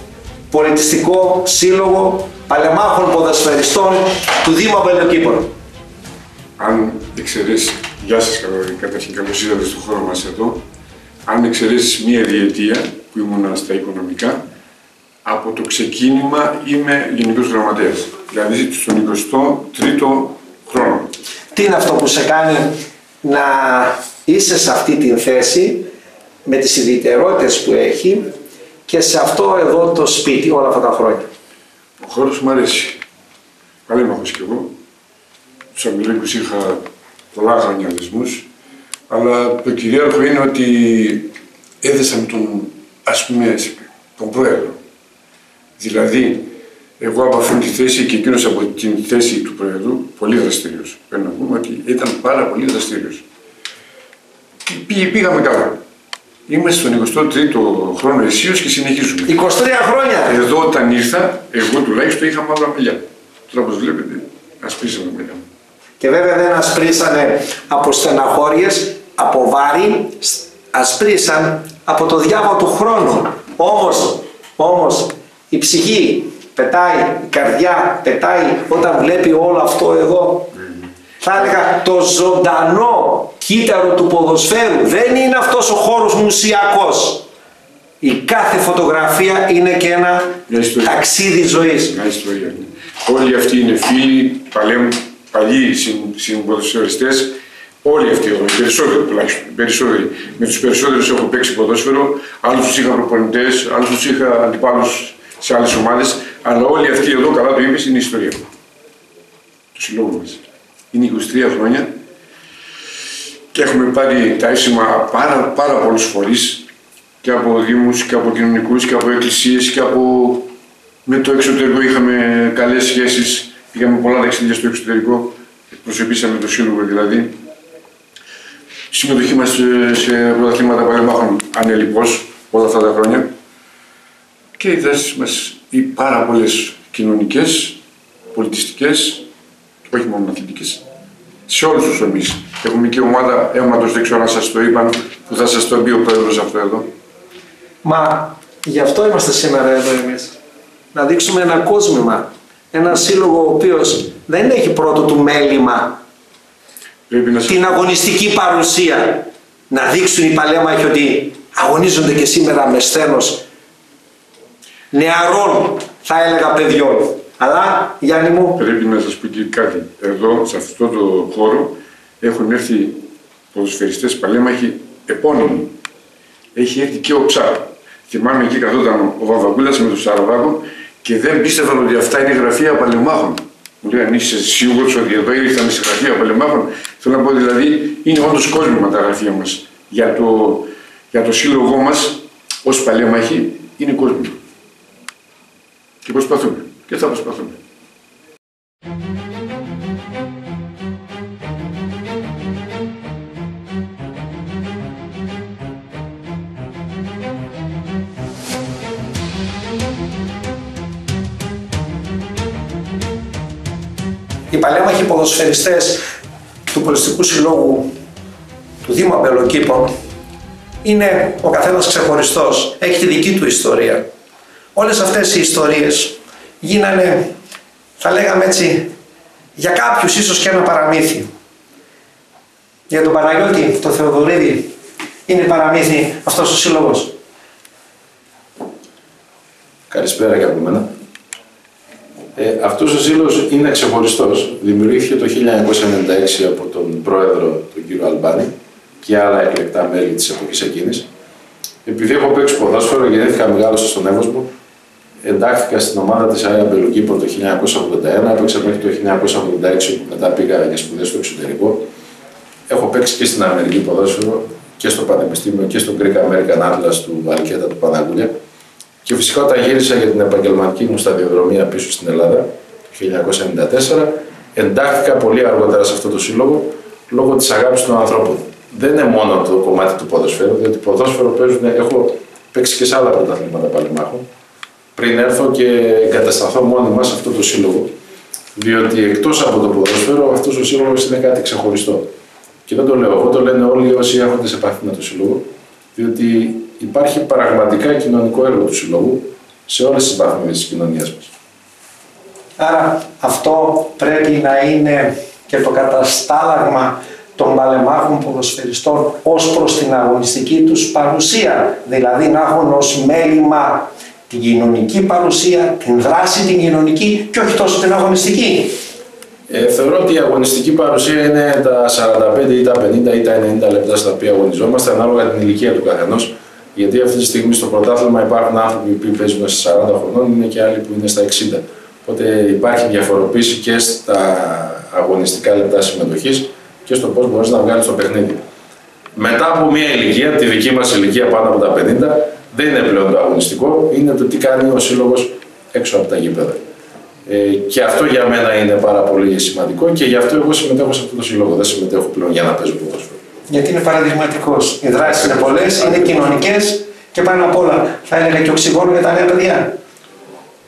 πολιτιστικό σύλλογο παλεμάχων ποδοσφαιριστών του Δήμου Αμπελοκήπων. Αν εξαιρέσεις, γεια σας καταρχήν καλώς ήρθατε στο χώρο μας εδώ, αν εξαιρέσεις μία διετία που ήμουν στα οικονομικά, από το ξεκίνημα είμαι γενικός γραμματέας, δηλαδή στον 23ο χρόνο. Τι είναι αυτό που σε κάνει να είσαι σε αυτή την θέση με τις ιδιαιτερότητες που έχει και σε αυτό εδώ το σπίτι όλα αυτά τα χρόνια. Ο χώρος μου αρέσει. Παλέμαχος κι εγώ. Τους Αγγλίκους είχα πολλά χρόνια δεσμούς, αλλά το κυρίαρχο είναι ότι έδεσα με τον, ας πούμε, τον πρόεδρο. Δηλαδή, εγώ από αυτήν τη θέση και εκείνος από την θέση του Πρόεδρου, πολύ δραστήριος. Πρέπει να πούμε ότι ήταν πάρα πολύ δραστήριος. πήγαμε καλά. Είμαστε στον 23ο χρόνο αισίως και συνεχίζουμε. 23 χρόνια! Εδώ όταν ήρθα, εγώ τουλάχιστον είχα μαύρα μαλλιά. Τώρα όπως βλέπετε, ασπρίσαμε μαλλιά μου. Και βέβαια δεν ασπρίσανε από στεναχώριες, από βάρη, ασπρίσαν από το διάβολο του χρόνου. Όμως, όμως η ψυχή πετάει, η καρδιά πετάει όταν βλέπει όλο αυτό εδώ. Θα έλεγα το ζωντανό κύτταρο του ποδοσφαίρου δεν είναι αυτός ο χώρος μουσιακός. Η κάθε φωτογραφία είναι και ένα ταξίδι ζωής. Μια ιστορία. Ναι. Όλοι αυτοί είναι φίλοι, παλαιοί, παλιοί συμποδοσφαιριστές, Όλοι αυτοί οι περισσότεροι τουλάχιστον. Περισσότεροι. Με τους περισσότερους έχω παίξει ποδόσφαιρο, άλλους τους είχα προπονητές, άλλους τους είχα αντιπάλους σε άλλες ομάδες. Αλλά όλοι αυτοί εδώ, καλά το είπες, είναι η ιστορία του συλλόγου μας. Είναι 23 χρόνια και έχουμε πάρει τα ίσημα πάρα, πάρα πολλούς φορείς και από Δήμους και από κοινωνικούς και από εκκλησίες και από. Με το εξωτερικό είχαμε καλές σχέσεις. Πήγαμε πολλά ταξίδια στο εξωτερικό. Εκπροσωπήσαμε το Σύλλογο δηλαδή. Η συμμετοχή μας σε πρωταθλήματα παλαιομάχων ανελειπώς όλα αυτά τα χρόνια. Και οι δράσεις μας οι πάρα πολλές κοινωνικές, πολιτιστικές, όχι μόνο αθλητικέ, σε όλους τους τομείς. Έχουμε και ομάδα αίματος, δεν ξέρω αν σας το είπαν, που θα σας το πει ο πρόεδρος αυτό εδώ. Μα γι' αυτό είμαστε σήμερα εδώ εμείς. Να δείξουμε ένα κόσμημα. Ένα σύλλογο ο οποίος δεν έχει πρώτο του μέλημα να την αγωνιστική παρουσία. Να δείξουν οι παλέμαχοι ότι αγωνίζονται και σήμερα με σθένος νεαρών θα έλεγα παιδιών. Αλλά Γιάννη μου. Πρέπει να σας πω και κάτι. Εδώ, σε αυτό το χώρο, έχουν έρθει ποδοσφαιριστές παλέμαχοι επώνυμοι. Έχει έρθει και ο Ψάρ. Θυμάμαι εκεί καθόταν ο Βαβαγκούλας με τον Σαραβάκο και δεν πίστευαν ότι αυτά είναι γραφεία παλεμάχων. Μου λέει αν είσαι σίγουρος ότι εδώ ήρθαν σε γραφεία παλεμάχων. Θέλω να πω δηλαδή είναι όντως κόσμημα τα γραφεία μας. Για το, για το σύλλογό μας ως παλέμαχοι είναι κόσμημα. Και προσπαθούμε. Και θα προσπαθούμε. Οι παλέμαχοι ποδοσφαιριστές του Πολιτιστικού Συλλόγου του Δήμου Αμπελοκήπων είναι ο καθένας ξεχωριστός, έχει τη δική του ιστορία. Όλες αυτές οι ιστορίες γίνανε, θα λέγαμε έτσι, για κάποιους ίσως και ένα παραμύθι. Για τον Παναγιώτη, το Θεοδωρίδη, είναι παραμύθι αυτός ο σύλλογος. Καλησπέρα και από μένα. Ε, αυτός ο σύλλογος είναι ξεχωριστός. Δημιουργήθηκε το 1996 από τον πρόεδρο, τον κύριο Αλμπάνη, και άλλα εκλεκτά μέλη της εποχής εκείνης. Επειδή έχω παίξει ποδόσφαιρο, γεννήθηκα μεγάλος στον Εύωσμο, εντάχθηκα στην ομάδα της ΑΕΑ Μπελοκήπων το 1981, έπαιξα μέχρι το 1986 που μετά πήγα για σπουδές στο εξωτερικό. Έχω παίξει και στην Αμερική ποδόσφαιρο και στο Πανεπιστήμιο και στο Greek American Atlas του Αλκέτα του Παναγούλια. Και φυσικά όταν γύρισα για την επαγγελματική μου σταδιοδρομία πίσω στην Ελλάδα το 1994, εντάχθηκα πολύ αργότερα σε αυτό το σύλλογο λόγω της αγάπης των ανθρώπων. Δεν είναι μόνο το κομμάτι του ποδοσφαίρου, διότι ποδόσφαιρο παίζουν, έχω παίξει και σε άλλα πρωταθλήματα παλιμάχων, πριν έρθω και εγκατασταθώ μόνιμα σε αυτό το σύλλογο. Διότι εκτός από το ποδόσφαιρο, αυτός ο σύλλογος είναι κάτι ξεχωριστό. Και δεν το λέω εγώ, το λένε όλοι όσοι έρχονται σε επαφή με το σύλλογο, διότι υπάρχει πραγματικά κοινωνικό έργο του Συλλόγου σε όλες τις βαθμίδες της κοινωνίας μας. Άρα αυτό πρέπει να είναι και το καταστάλαγμα των παλεμάχων ποδοσφαιριστών ως προς την αγωνιστική τους παρουσία. Δηλαδή να έχουν ως μέλημα την κοινωνική παρουσία, την δράση την κοινωνική και όχι τόσο την αγωνιστική. Ε, θεωρώ ότι η αγωνιστική παρουσία είναι τα 45 ή τα 50 ή τα 90 λεπτά στα οποία αγωνιζόμαστε ανάλογα την ηλικία του καθενός. Γιατί αυτή τη στιγμή στο πρωτάθλημα υπάρχουν άνθρωποι που παίζουν στα 40 χρονών, είναι και άλλοι που είναι στα 60. Οπότε υπάρχει διαφοροποίηση και στα αγωνιστικά λεπτά συμμετοχής και στο πώς μπορείς να βγάλεις το παιχνίδι. Μετά από μια ηλικία, τη δική μας ηλικία πάνω από τα 50, δεν είναι πλέον το αγωνιστικό, είναι το τι κάνει ο σύλλογος έξω από τα γήπεδα. Ε, και αυτό για μένα είναι πάρα πολύ σημαντικό και γι' αυτό εγώ συμμετέχω σε αυτό το σύλλογο. Δεν συμμετέχω πλέον για να παίζω ποδόσφαιρο. Γιατί είναι παραδειγματικός. Οι δράσεις είναι πολλές, είναι κοινωνικές και πάνω απ' όλα θα έλεγα και οξυγόνο για τα νέα παιδιά.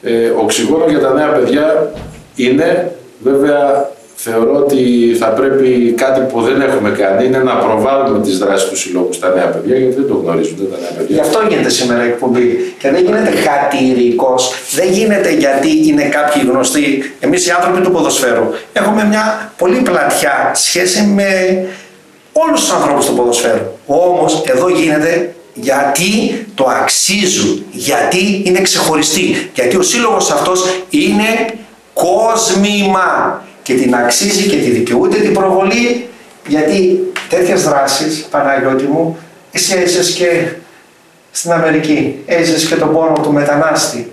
Ε, οξυγόνο για τα νέα παιδιά είναι βέβαια θεωρώ ότι θα πρέπει κάτι που δεν έχουμε κάνει είναι να προβάλλουμε τις δράσεις του συλλόγου στα νέα παιδιά γιατί δεν το γνωρίζουν τα νέα παιδιά. Γι' αυτό γίνεται σήμερα η εκπομπή και δεν γίνεται κατηρικός. Δεν γίνεται γιατί είναι κάποιοι γνωστοί. Εμείς οι άνθρωποι του ποδοσφαίρου έχουμε μια πολύ πλατιά σχέση με όλους τους ανθρώπους του ποδοσφαίρου. Όμως εδώ γίνεται γιατί το αξίζουν, γιατί είναι ξεχωριστή, γιατί ο σύλλογος αυτός είναι κόσμημα και την αξίζει και τη δικαιούται την προβολή γιατί τέτοιες δράσεις, Παναγιώτη μου, εσύ έζησες και στην Αμερική, έζησες και τον πόνο του μετανάστη,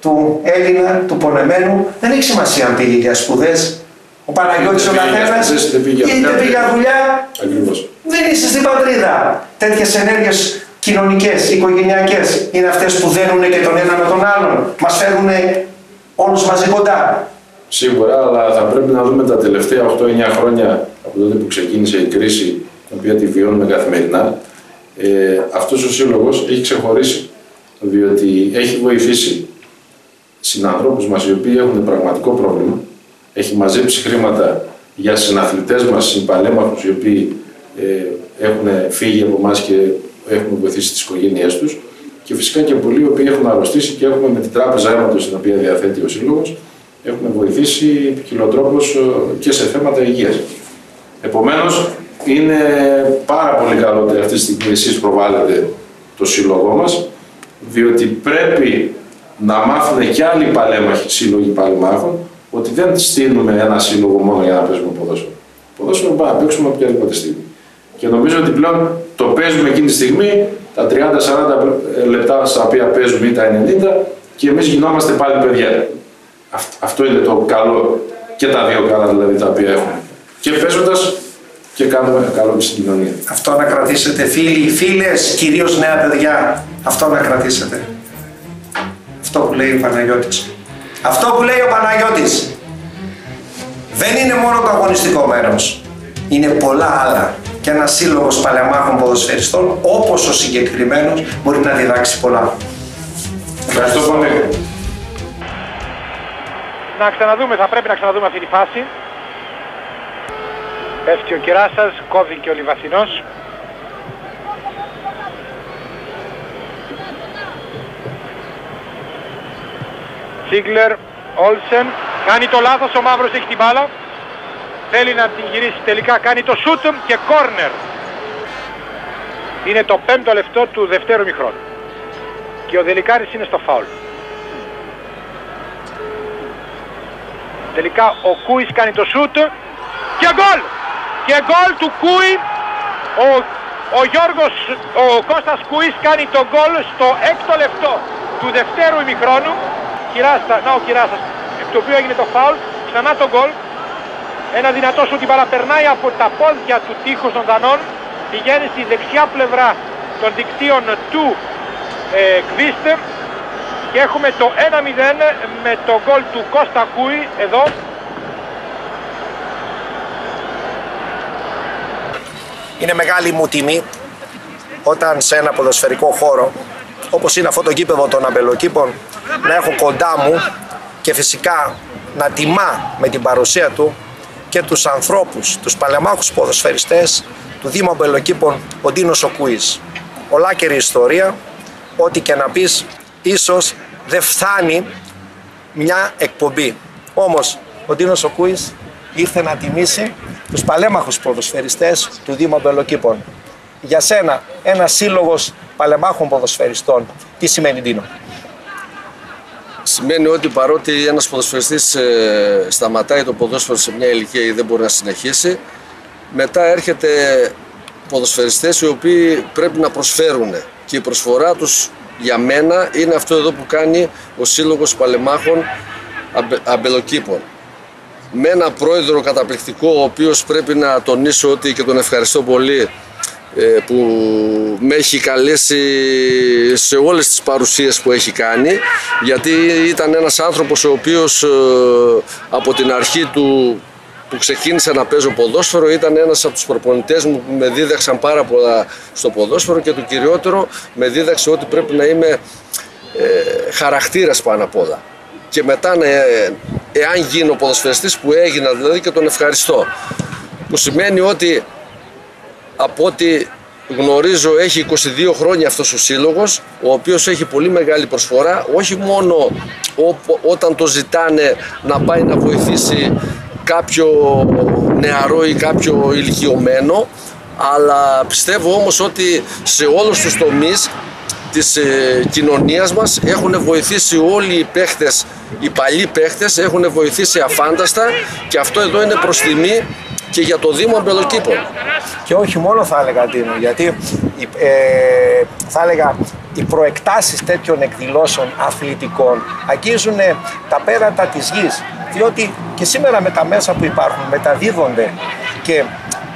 του Έλληνα, του πονεμένου, δεν έχει σημασία αν πήγε για σπουδές, ο Παναγιώτης ο καθένας, είτε πήγε για δουλειά, δεν είσαι στην πατρίδα. Τέτοιες ενέργειες κοινωνικές, οικογενειακές είναι αυτές που δένουν και τον ένα με τον άλλον, μας φέρνουν όλους μαζί κοντά. Σίγουρα, αλλά θα πρέπει να δούμε τα τελευταία 8-9 χρόνια από τότε που ξεκίνησε η κρίση, την οποία τη βιώνουμε καθημερινά. Ε, αυτός ο σύλλογος έχει ξεχωρίσει, διότι έχει βοηθήσει συνανθρώπους μας οι οποίοι έχουν πραγματικό πρόβλημα, έχει μαζέψει χρήματα για συναθλητές μας, συμπαλέμαχους οι οποίοι ε, έχουν φύγει από εμάς και έχουμε βοηθήσει τις οικογένειές τους και φυσικά και πολλοί οι οποίοι έχουν αρρωστήσει και έχουμε με την τράπεζα αίματος την οποία διαθέτει ο Σύλλογος έχουμε βοηθήσει ποικιλοτρόπως ε, και σε θέματα υγείας. Επομένως, είναι πάρα πολύ καλό ότι αυτή τη στιγμή εσείς προβάλλετε το σύλλογό μας, διότι πρέπει να μάθουν και άλλοι παλέμαχοι σύλλογοι παλεμάχων ότι δεν στείλουμε ένα σύλλογο μόνο για να παίζουμε ποδόσφαιρο. Ποδόσφαιρο πάμε να παίξουμε οποιαδήποτε στιγμή. Και νομίζω ότι πλέον το παίζουμε εκείνη τη στιγμή, τα 30-40 λεπτά στα οποία παίζουμε ή τα 90 και εμείς γινόμαστε πάλι παιδιά. Αυτό είναι το καλό και τα δύο καλά δηλαδή τα οποία έχουμε. Και παίζοντας και κάνουμε καλό στην κοινωνία. Αυτό να κρατήσετε φίλοι, φίλες, κυρίως νέα παιδιά. Αυτό να κρατήσετε. Αυτό που λέει ο Παναγιώτης. Αυτό που λέει ο Παναγιώτης. Δεν είναι μόνο το αγωνιστικό μέρος. Είναι πολλά άλλα. Και ένας σύλλογος παλαιαμάχων ποδοσφαιριστών, όπως ο συγκεκριμένος, μπορεί να διδάξει πολλά. Ευχαριστώ πολύ να ξαναδούμε, θα πρέπει να ξαναδούμε αυτή τη φάση. Πέφτει ο Κυράσας, κόβει και ο Λιβαθινός. Σίγκλερ, Όλσεν, κάνει το λάθος, ο Μαύρος έχει την μπάλα. Θέλει να την γυρίσει τελικά, κάνει το σούτ και κόρνερ. Είναι το πέμπτο λεπτό του δευτέρου μηχρόνου. Και ο Δελικάρης είναι στο φάουλ. Τελικά ο Κούις κάνει το σούτ και γκολ! Και γκολ του Κούι. Ο, ο Γιώργος, ο Κώστας Κούις κάνει το γκολ στο έκτο λεπτό του δευτέρου ημιχρόνου. Κυράστα, να ο Κυράστας, εκ του οποίου έγινε το φάουλ, ξανά το γκολ. Ένα δυνατό σου την παραπερνάει από τα πόδια του τείχους των Δανών. Πηγαίνει στη δεξιά πλευρά των δικτύων του ε, και έχουμε το 1-0 με το γκολ του Κώστα Κούι εδώ. Είναι μεγάλη μου τιμή όταν σε ένα ποδοσφαιρικό χώρο όπως είναι αυτό το κήπεδο των αμπελοκήπων να έχω κοντά μου και φυσικά να τιμά με την παρουσία του και τους ανθρώπους, τους παλεμάχους ποδοσφαιριστές του Δήμου Αμπελοκήπων, ο Ντίνος ο Κούις. ολάκερη ιστορία, ό,τι και να πεις, ίσως δεν φτάνει μια εκπομπή. Όμως, ο Ντίνος Οκούης ήρθε να τιμήσει τους παλέμαχους ποδοσφαιριστές του Δήμου Αμπελοκήπων. Για σένα, ένας σύλλογος παλεμάχων ποδοσφαιριστών, τι σημαίνει Ντίνο; Σημαίνει ότι παρότι ένας ποδοσφαιριστής ε, σταματάει το ποδόσφαιρο σε μια ηλικία ή δεν μπορεί να συνεχίσει, μετά έρχεται ποδοσφαιριστές οι οποίοι πρέπει να προσφέρουν και η προσφορά τους για μένα είναι αυτό εδώ που κάνει ο Σύλλογος Παλεμάχων Αμπε, Αμπελοκήπων. Με ένα πρόεδρο καταπληκτικό, ο οποίος πρέπει να τονίσω ότι και τον ευχαριστώ πολύ ε, που με έχει καλέσει σε όλες τις παρουσίες που έχει κάνει γιατί ήταν ένας άνθρωπος ο οποίος ε, από την αρχή του που ξεκίνησα να παίζω ποδόσφαιρο ήταν ένας από τους προπονητές μου που με δίδαξαν πάρα πολλά στο ποδόσφαιρο και το κυριότερο με δίδαξε ότι πρέπει να είμαι ε, χαρακτήρας πάνω απ' όλα. Και μετά να, εάν γίνω ποδοσφαιριστής που έγινα δηλαδή και τον ευχαριστώ. Που σημαίνει ότι από ό,τι γνωρίζω έχει 22 χρόνια αυτός ο σύλλογος ο οποίος έχει πολύ μεγάλη προσφορά όχι μόνο όταν το ζητάνε να πάει να βοηθήσει κάποιο νεαρό ή κάποιο ηλικιωμένο αλλά πιστεύω όμως ότι σε όλους τους τομείς της ε, κοινωνίας μας έχουν βοηθήσει όλοι οι παίχτες, οι παλιοί παίχτες έχουν βοηθήσει αφάνταστα και αυτό εδώ είναι προς τιμή και για το Δήμο Αμπελοκήπων. Και όχι μόνο θα έλεγα Τίνο, γιατί ε, θα έλεγα οι προεκτάσεις τέτοιων εκδηλώσεων αθλητικών αγγίζουν τα πέρατα της γης διότι και σήμερα με τα μέσα που υπάρχουν μεταδίδονται και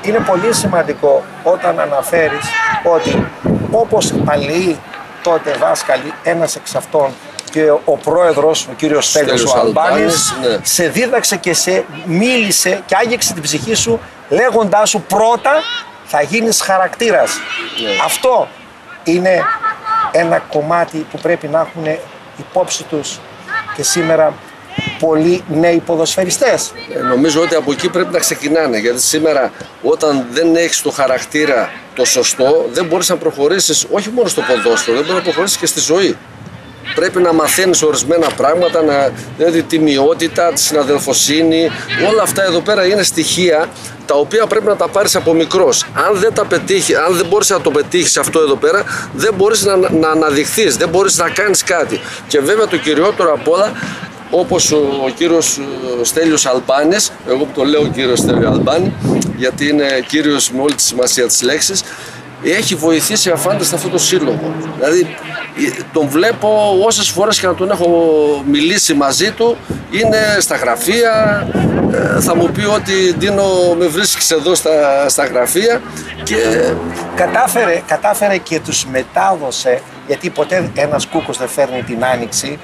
είναι πολύ σημαντικό όταν αναφέρεις ότι όπως παλαιοί τότε δάσκαλοι ένας εξ αυτών και ο πρόεδρος, ο κύριος Στέλιος ο Αλμπάνης, ναι. σε δίδαξε και σε μίλησε και άγγιξε την ψυχή σου λέγοντάς σου πρώτα θα γίνεις χαρακτήρας. Ναι. Αυτό είναι ένα κομμάτι που πρέπει να έχουν υπόψη τους και σήμερα πολλοί νέοι ποδοσφαιριστές. Ε, νομίζω ότι από εκεί πρέπει να ξεκινάνε γιατί σήμερα όταν δεν έχεις το χαρακτήρα το σωστό δεν μπορείς να προχωρήσεις όχι μόνο στο ποδόσφαιρο, δεν μπορείς να προχωρήσεις και στη ζωή πρέπει να μαθαίνεις ορισμένα πράγματα, να, δηλαδή τη μειότητα, τη συναδελφοσύνη, όλα αυτά εδώ πέρα είναι στοιχεία τα οποία πρέπει να τα πάρεις από μικρός. Αν δεν τα πετύχει, αν δεν μπορείς να το πετύχεις αυτό εδώ πέρα, δεν μπορείς να, να αναδειχθείς, δεν μπορείς να κάνεις κάτι. Και βέβαια το κυριότερο απ' όλα, όπως ο, ο κύριος Στέλιος Αλμπάνης, εγώ που το λέω κύριος Στέλιο Αλμπάνη, γιατί είναι κύριος με όλη τη σημασία της λέξης, έχει βοηθήσει αφάνταστα αυτό το σύλλογο. Δηλαδή τον βλέπω όσες φορές και να τον έχω μιλήσει μαζί του είναι στα γραφεία ε, θα μου πει ότι Ντίνο με βρίσκεις εδώ στα, στα γραφεία και... Κατάφερε, κατάφερε και τους μετάδωσε γιατί ποτέ ένας κούκος δεν φέρνει την άνοιξη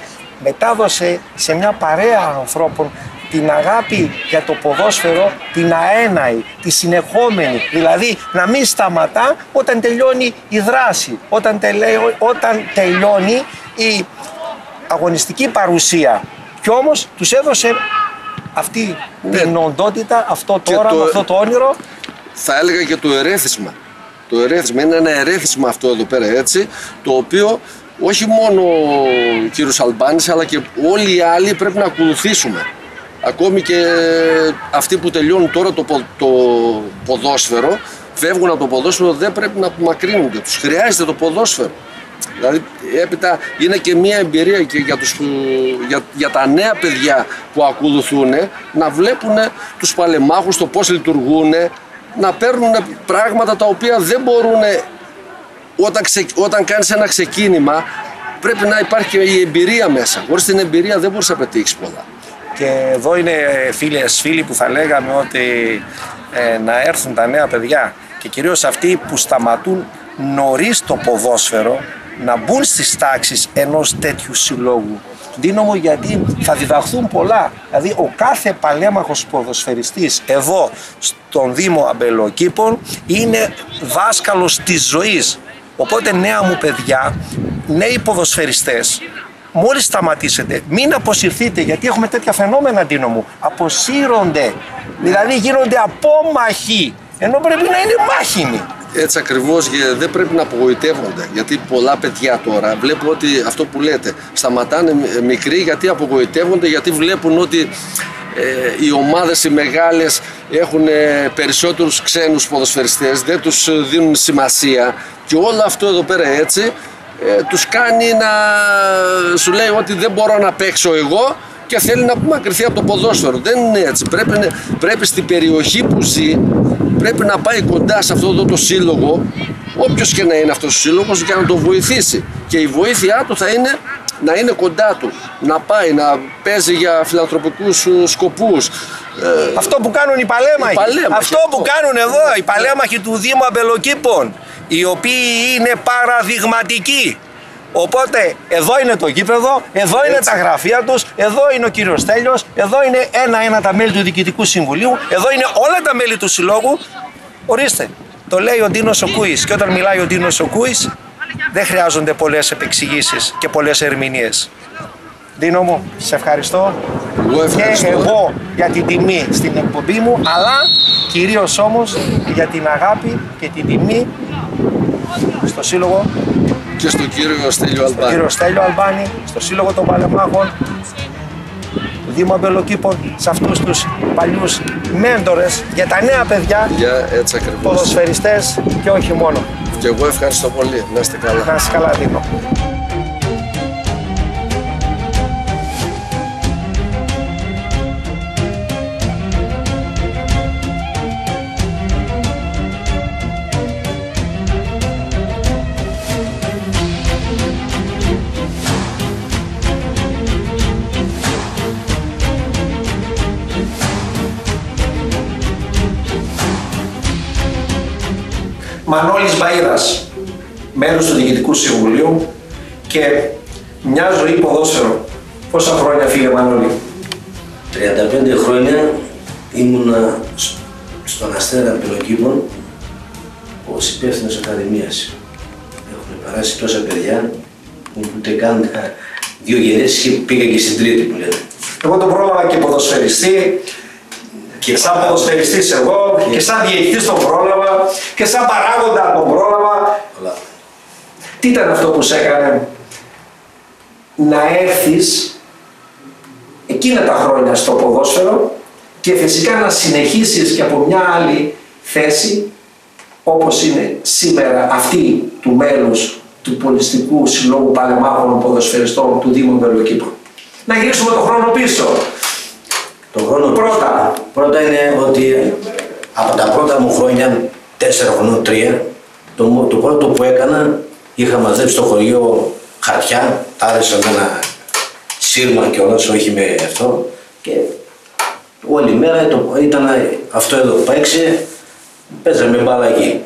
μετάδωσε σε μια παρέα ανθρώπων την αγάπη για το ποδόσφαιρο, την αέναη, τη συνεχόμενη. Δηλαδή να μην σταματά όταν τελειώνει η δράση, όταν, όταν τελειώνει η αγωνιστική παρουσία. Και όμως τους έδωσε αυτή ναι. την οντότητα, αυτό το όραμα, αυτό το όνειρο. Θα έλεγα και το ερέθισμα. Το ερέθισμα είναι ένα ερέθισμα αυτό εδώ πέρα έτσι, το οποίο όχι μόνο ο κύριος Αλμπάνης αλλά και όλοι οι άλλοι πρέπει να ακολουθήσουμε. Ακόμη και αυτοί που τελειώνουν τώρα το, το ποδόσφαιρο, φεύγουν από το ποδόσφαιρο, δεν πρέπει να απομακρύνονται. Τους χρειάζεται το ποδόσφαιρο. Δηλαδή έπειτα είναι και μια εμπειρία και για, τους, για, για τα νέα παιδιά που ακολουθούν να βλέπουν τους παλεμάχους, το πώς λειτουργούν, να παίρνουν πράγματα τα οποία δεν μπορούν όταν, ξε, όταν κάνεις ένα ξεκίνημα πρέπει να υπάρχει και η εμπειρία μέσα. Χωρίς την εμπειρία δεν μπορείς να πετύχεις πολλά. Και εδώ είναι φίλες, φίλοι που θα λέγαμε ότι ε, να έρθουν τα νέα παιδιά και κυρίως αυτοί που σταματούν νωρίς το ποδόσφαιρο να μπουν στις τάξεις ενός τέτοιου συλλόγου. Δίνω γιατί θα διδαχθούν πολλά. Δηλαδή ο κάθε παλέμαχος ποδοσφαιριστής εδώ στον Δήμο Αμπελοκήπων είναι δάσκαλος της ζωής. Οπότε νέα μου παιδιά, νέοι ποδοσφαιριστές μόλις σταματήσετε, μην αποσυρθείτε γιατί έχουμε τέτοια φαινόμενα αντίνο μου. Αποσύρονται, δηλαδή γίνονται απόμαχοι, ενώ πρέπει να είναι μάχημοι. Έτσι ακριβώς και δεν πρέπει να απογοητεύονται. Γιατί πολλά παιδιά τώρα βλέπω ότι αυτό που λέτε σταματάνε μικροί γιατί απογοητεύονται, γιατί βλέπουν ότι ε, οι ομάδες οι μεγάλες έχουν ε, περισσότερους ξένους ποδοσφαιριστές, δεν τους ε, δίνουν σημασία και όλο αυτό εδώ πέρα έτσι ε, τους κάνει να σου λέει ότι δεν μπορώ να παίξω εγώ και θέλει να απομακρυνθεί από το ποδόσφαιρο. Δεν είναι έτσι. Πρέπει, πρέπει στην περιοχή που ζει πρέπει να πάει κοντά σε αυτό εδώ το σύλλογο όποιος και να είναι αυτός ο σύλλογος για να τον βοηθήσει και η βοήθειά του θα είναι να είναι κοντά τους, να πάει, να παίζει για φιλανθρωπικούς σκοπούς. Ε, αυτό που κάνουν οι παλέμαχοι. αυτό που κάνουν εδώ οι παλέμαχοι του Δήμου Αμπελοκήπων, οι οποίοι είναι παραδειγματικοί. Οπότε εδώ είναι το γήπεδο, εδώ είναι τα γραφεία τους, εδώ είναι ο κύριος Στέλιος, εδώ είναι ένα-ένα τα μέλη του Διοικητικού Συμβουλίου, εδώ είναι όλα τα μέλη του Συλλόγου. Ορίστε, το λέει ο Ντίνος Οκούης και όταν μιλάει ο Ντίνος Οκούης δεν χρειάζονται πολλές επεξηγήσεις και πολλές ερμηνείες. Δίνο μου, σε ευχαριστώ. ευχαριστώ. Και εγώ για την τιμή στην εκπομπή μου, αλλά κυρίως όμως για την αγάπη και την τιμή στο Σύλλογο και στον κύριο Στέλιο Αλμπάνη. κύριο Στέλιο Αλμπάνη, στο Σύλλογο των Παλεμάχων, του Δήμου Αμπελοκήπων, σε αυτούς τους παλιούς μέντορες για τα νέα παιδιά, για έτσι ακριβώς. ποδοσφαιριστές και όχι μόνο. Και εγώ ευχαριστώ πολύ. Να είστε καλά. Να είστε καλά, Δήμο. Μανώλης Μπαΐρας, μέλος του Διοικητικού Συμβουλίου και μια ζωή ποδόσφαιρο. Πόσα χρόνια φίλε Μανώλη; 35 χρόνια ήμουνα στον Αστέρα Πελοκήπων ως υπεύθυνος Ακαδημίας. Έχουν περάσει τόσα παιδιά που ούτε καν δύο γενιές και πήγα και στην τρίτη που λένε. Εγώ τον πρόλαβα και ποδοσφαιριστή και σαν ποδοσφαιριστής εγώ και σαν διαιτητής τον πρόλαβα και σαν παράγοντα τον πρόλαβα. Όλα. Τι ήταν αυτό που σε έκανε να έρθεις εκείνα τα χρόνια στο ποδόσφαιρο και φυσικά να συνεχίσεις και από μια άλλη θέση όπως είναι σήμερα αυτή του μέλους του Πολιστικού Συλλόγου Παλεμάχων Ποδοσφαιριστών του Δήμου Βελοκήπου. Να γυρίσουμε το χρόνο πίσω. Το χρόνο Πρώτα. πρώτα είναι ότι από τα πρώτα μου χρόνια, τέσσερα χρονών, τρία, το, μο- το πρώτο που έκανα, είχα μαζέψει στο χωριό χαρτιά, τα άρεσα με ένα σύρμα και όχι με αυτό και όλη μέρα το, ήταν αυτό εδώ που έξε, παίζαμε μπάλα εκεί.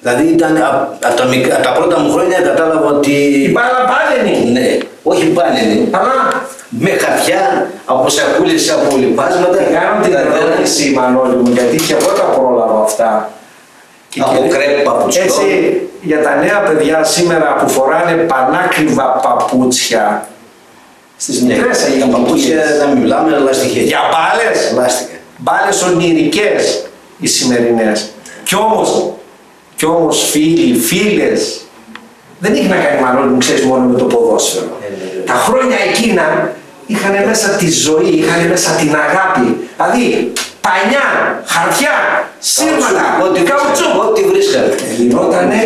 Δηλαδή ήταν από τα, μικ- απ' τα πρώτα μου χρόνια κατάλαβα ότι... Η μπάλα πάλαινη. Ναι, όχι πάλι Αλλά με χαρτιά, από σακούλες, από λιπάσματα. κάνω την δηλαδή, ερώτηση Μανώλη μου γιατί και εγώ τα πρόλαβα αυτά. Και Από και- κρέπ παπουτσιό. Έτσι, για τα νέα παιδιά σήμερα που φοράνε πανάκριβα παπούτσια στις Ναι, μικρές τα παπούτσια ηλικίες. να μην μιλάμε, αλλά στη χέρια. Για μπάλες, Λάστικα. μπάλες ονειρικές οι σημερινές. Κι όμως, κι όμως φίλοι, φίλες, δεν έχει να κάνει Μανώλη μου, ξέρεις, μόνο με το ποδόσφαιρο. Ε, ναι, ναι. Τα χρόνια εκείνα είχαν μέσα τη ζωή, είχαν μέσα την αγάπη. Δηλαδή, πανιά, χαρτιά, σύρματα, Ό,τι καουτσούκ. βρίσκανε, Ό,τι βρίσκανε. Γινότανε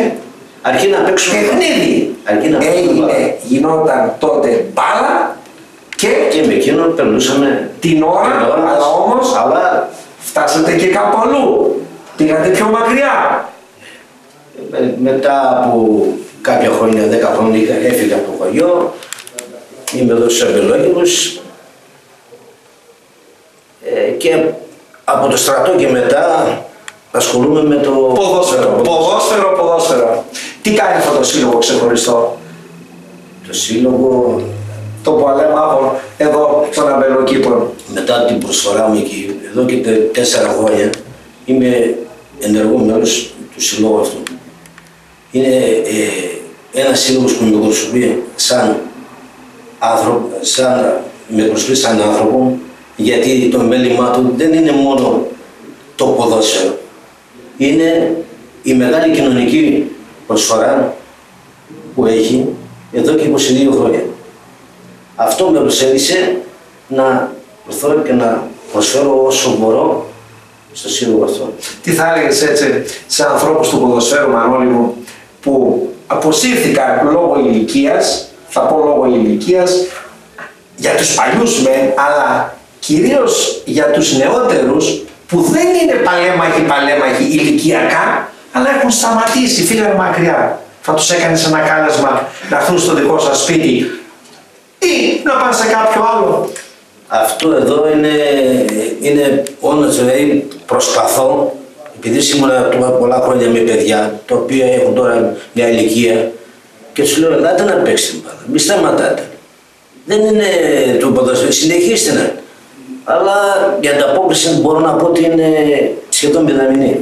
Αρκεί να παίξουμε. παιχνίδι. Αρκεί να παίξουμε μπάλα. Έγινε, γινόταν τότε μπάλα και Και με εκείνο περνούσαμε την ώρα, την ώρα μας. αλλά όμως Αλλά φτάσατε και κάπου αλλού. Πήγατε πιο μακριά. ε, μετά από κάποια χρόνια, 10 χρόνια έφυγα από το χωριό. Είμαι εδώ στους Αμπελόγικους. Ε, και από το στρατό και μετά ασχολούμαι με το Ποδόσφαιρο, με το ποδόσφαιρο, ποδόσφαιρο. Τι κάνει αυτό το σύλλογο ξεχωριστό; Το σύλλογο Το που λέμε άβολο εδώ στον Αμπελοκήπο. μετά την προσφορά μου εκεί, εδώ και τε- τέσσερα χρόνια, είμαι ενεργό μέλος του συλλόγου αυτού. Είναι ε, ένα σύλλογος που με προσωπεί σαν άνθρωπο, σαν, με προσωπεί σαν άνθρωπο, γιατί το μέλημά του δεν είναι μόνο το ποδόσφαιρο. Είναι η μεγάλη κοινωνική προσφορά που έχει εδώ και 22 χρόνια. Αυτό με προσέδεισε να προθώ και να προσφέρω όσο μπορώ στο σύλλογο αυτό. Τι θα έλεγες έτσι σε ανθρώπους του ποδοσφαίρου Μανώλη μου που αποσύρθηκαν λόγω ηλικίας, θα πω λόγω ηλικίας, για τους παλιούς με, αλλά κυρίως για τους νεότερους που δεν είναι παλέμαχοι παλέμαχοι ηλικιακά, αλλά έχουν σταματήσει, φύγανε μακριά. Θα τους έκανες ένα κάλεσμα να έρθουν στο δικό σας σπίτι ή να πάνε σε κάποιο άλλο. Αυτό εδώ είναι, είναι όντως δηλαδή προσπαθώ, επειδή ήμουν πολλά χρόνια με παιδιά, τα οποία έχουν τώρα μια ηλικία, και του λέω, ελάτε να παίξετε μπάλα, μη σταματάτε. Δεν είναι το ποδοσφαίρι, συνεχίστε να. Αλλά η ανταπόκριση μπορώ να πω ότι είναι σχεδόν μηδαμινή.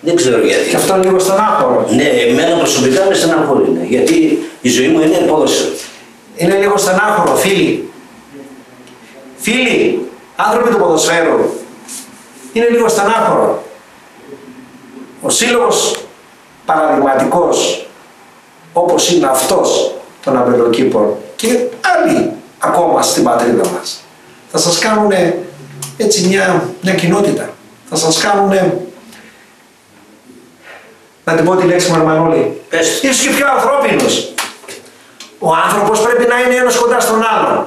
Δεν ξέρω γιατί. Και αυτό είναι λίγο στενάχωρο. Ναι, εμένα προσωπικά με στεναχωρεί. Ναι. Γιατί η ζωή μου είναι ποδόσφαιρο. Είναι λίγο στενάχωρο, φίλοι. Φίλοι, άνθρωποι του ποδοσφαίρου, είναι λίγο στενάχωρο. Ο σύλλογος παραδειγματικός, όπως είναι αυτός των αμπελοκήπων και άλλοι ακόμα στην πατρίδα μας, θα σας κάνουν έτσι μια, μια κοινότητα. Θα σας κάνουν να την πω τη λέξη Μαρμανόλη. Είσαι και πιο ανθρώπινος. Ο άνθρωπος πρέπει να είναι ένας κοντά στον άλλον.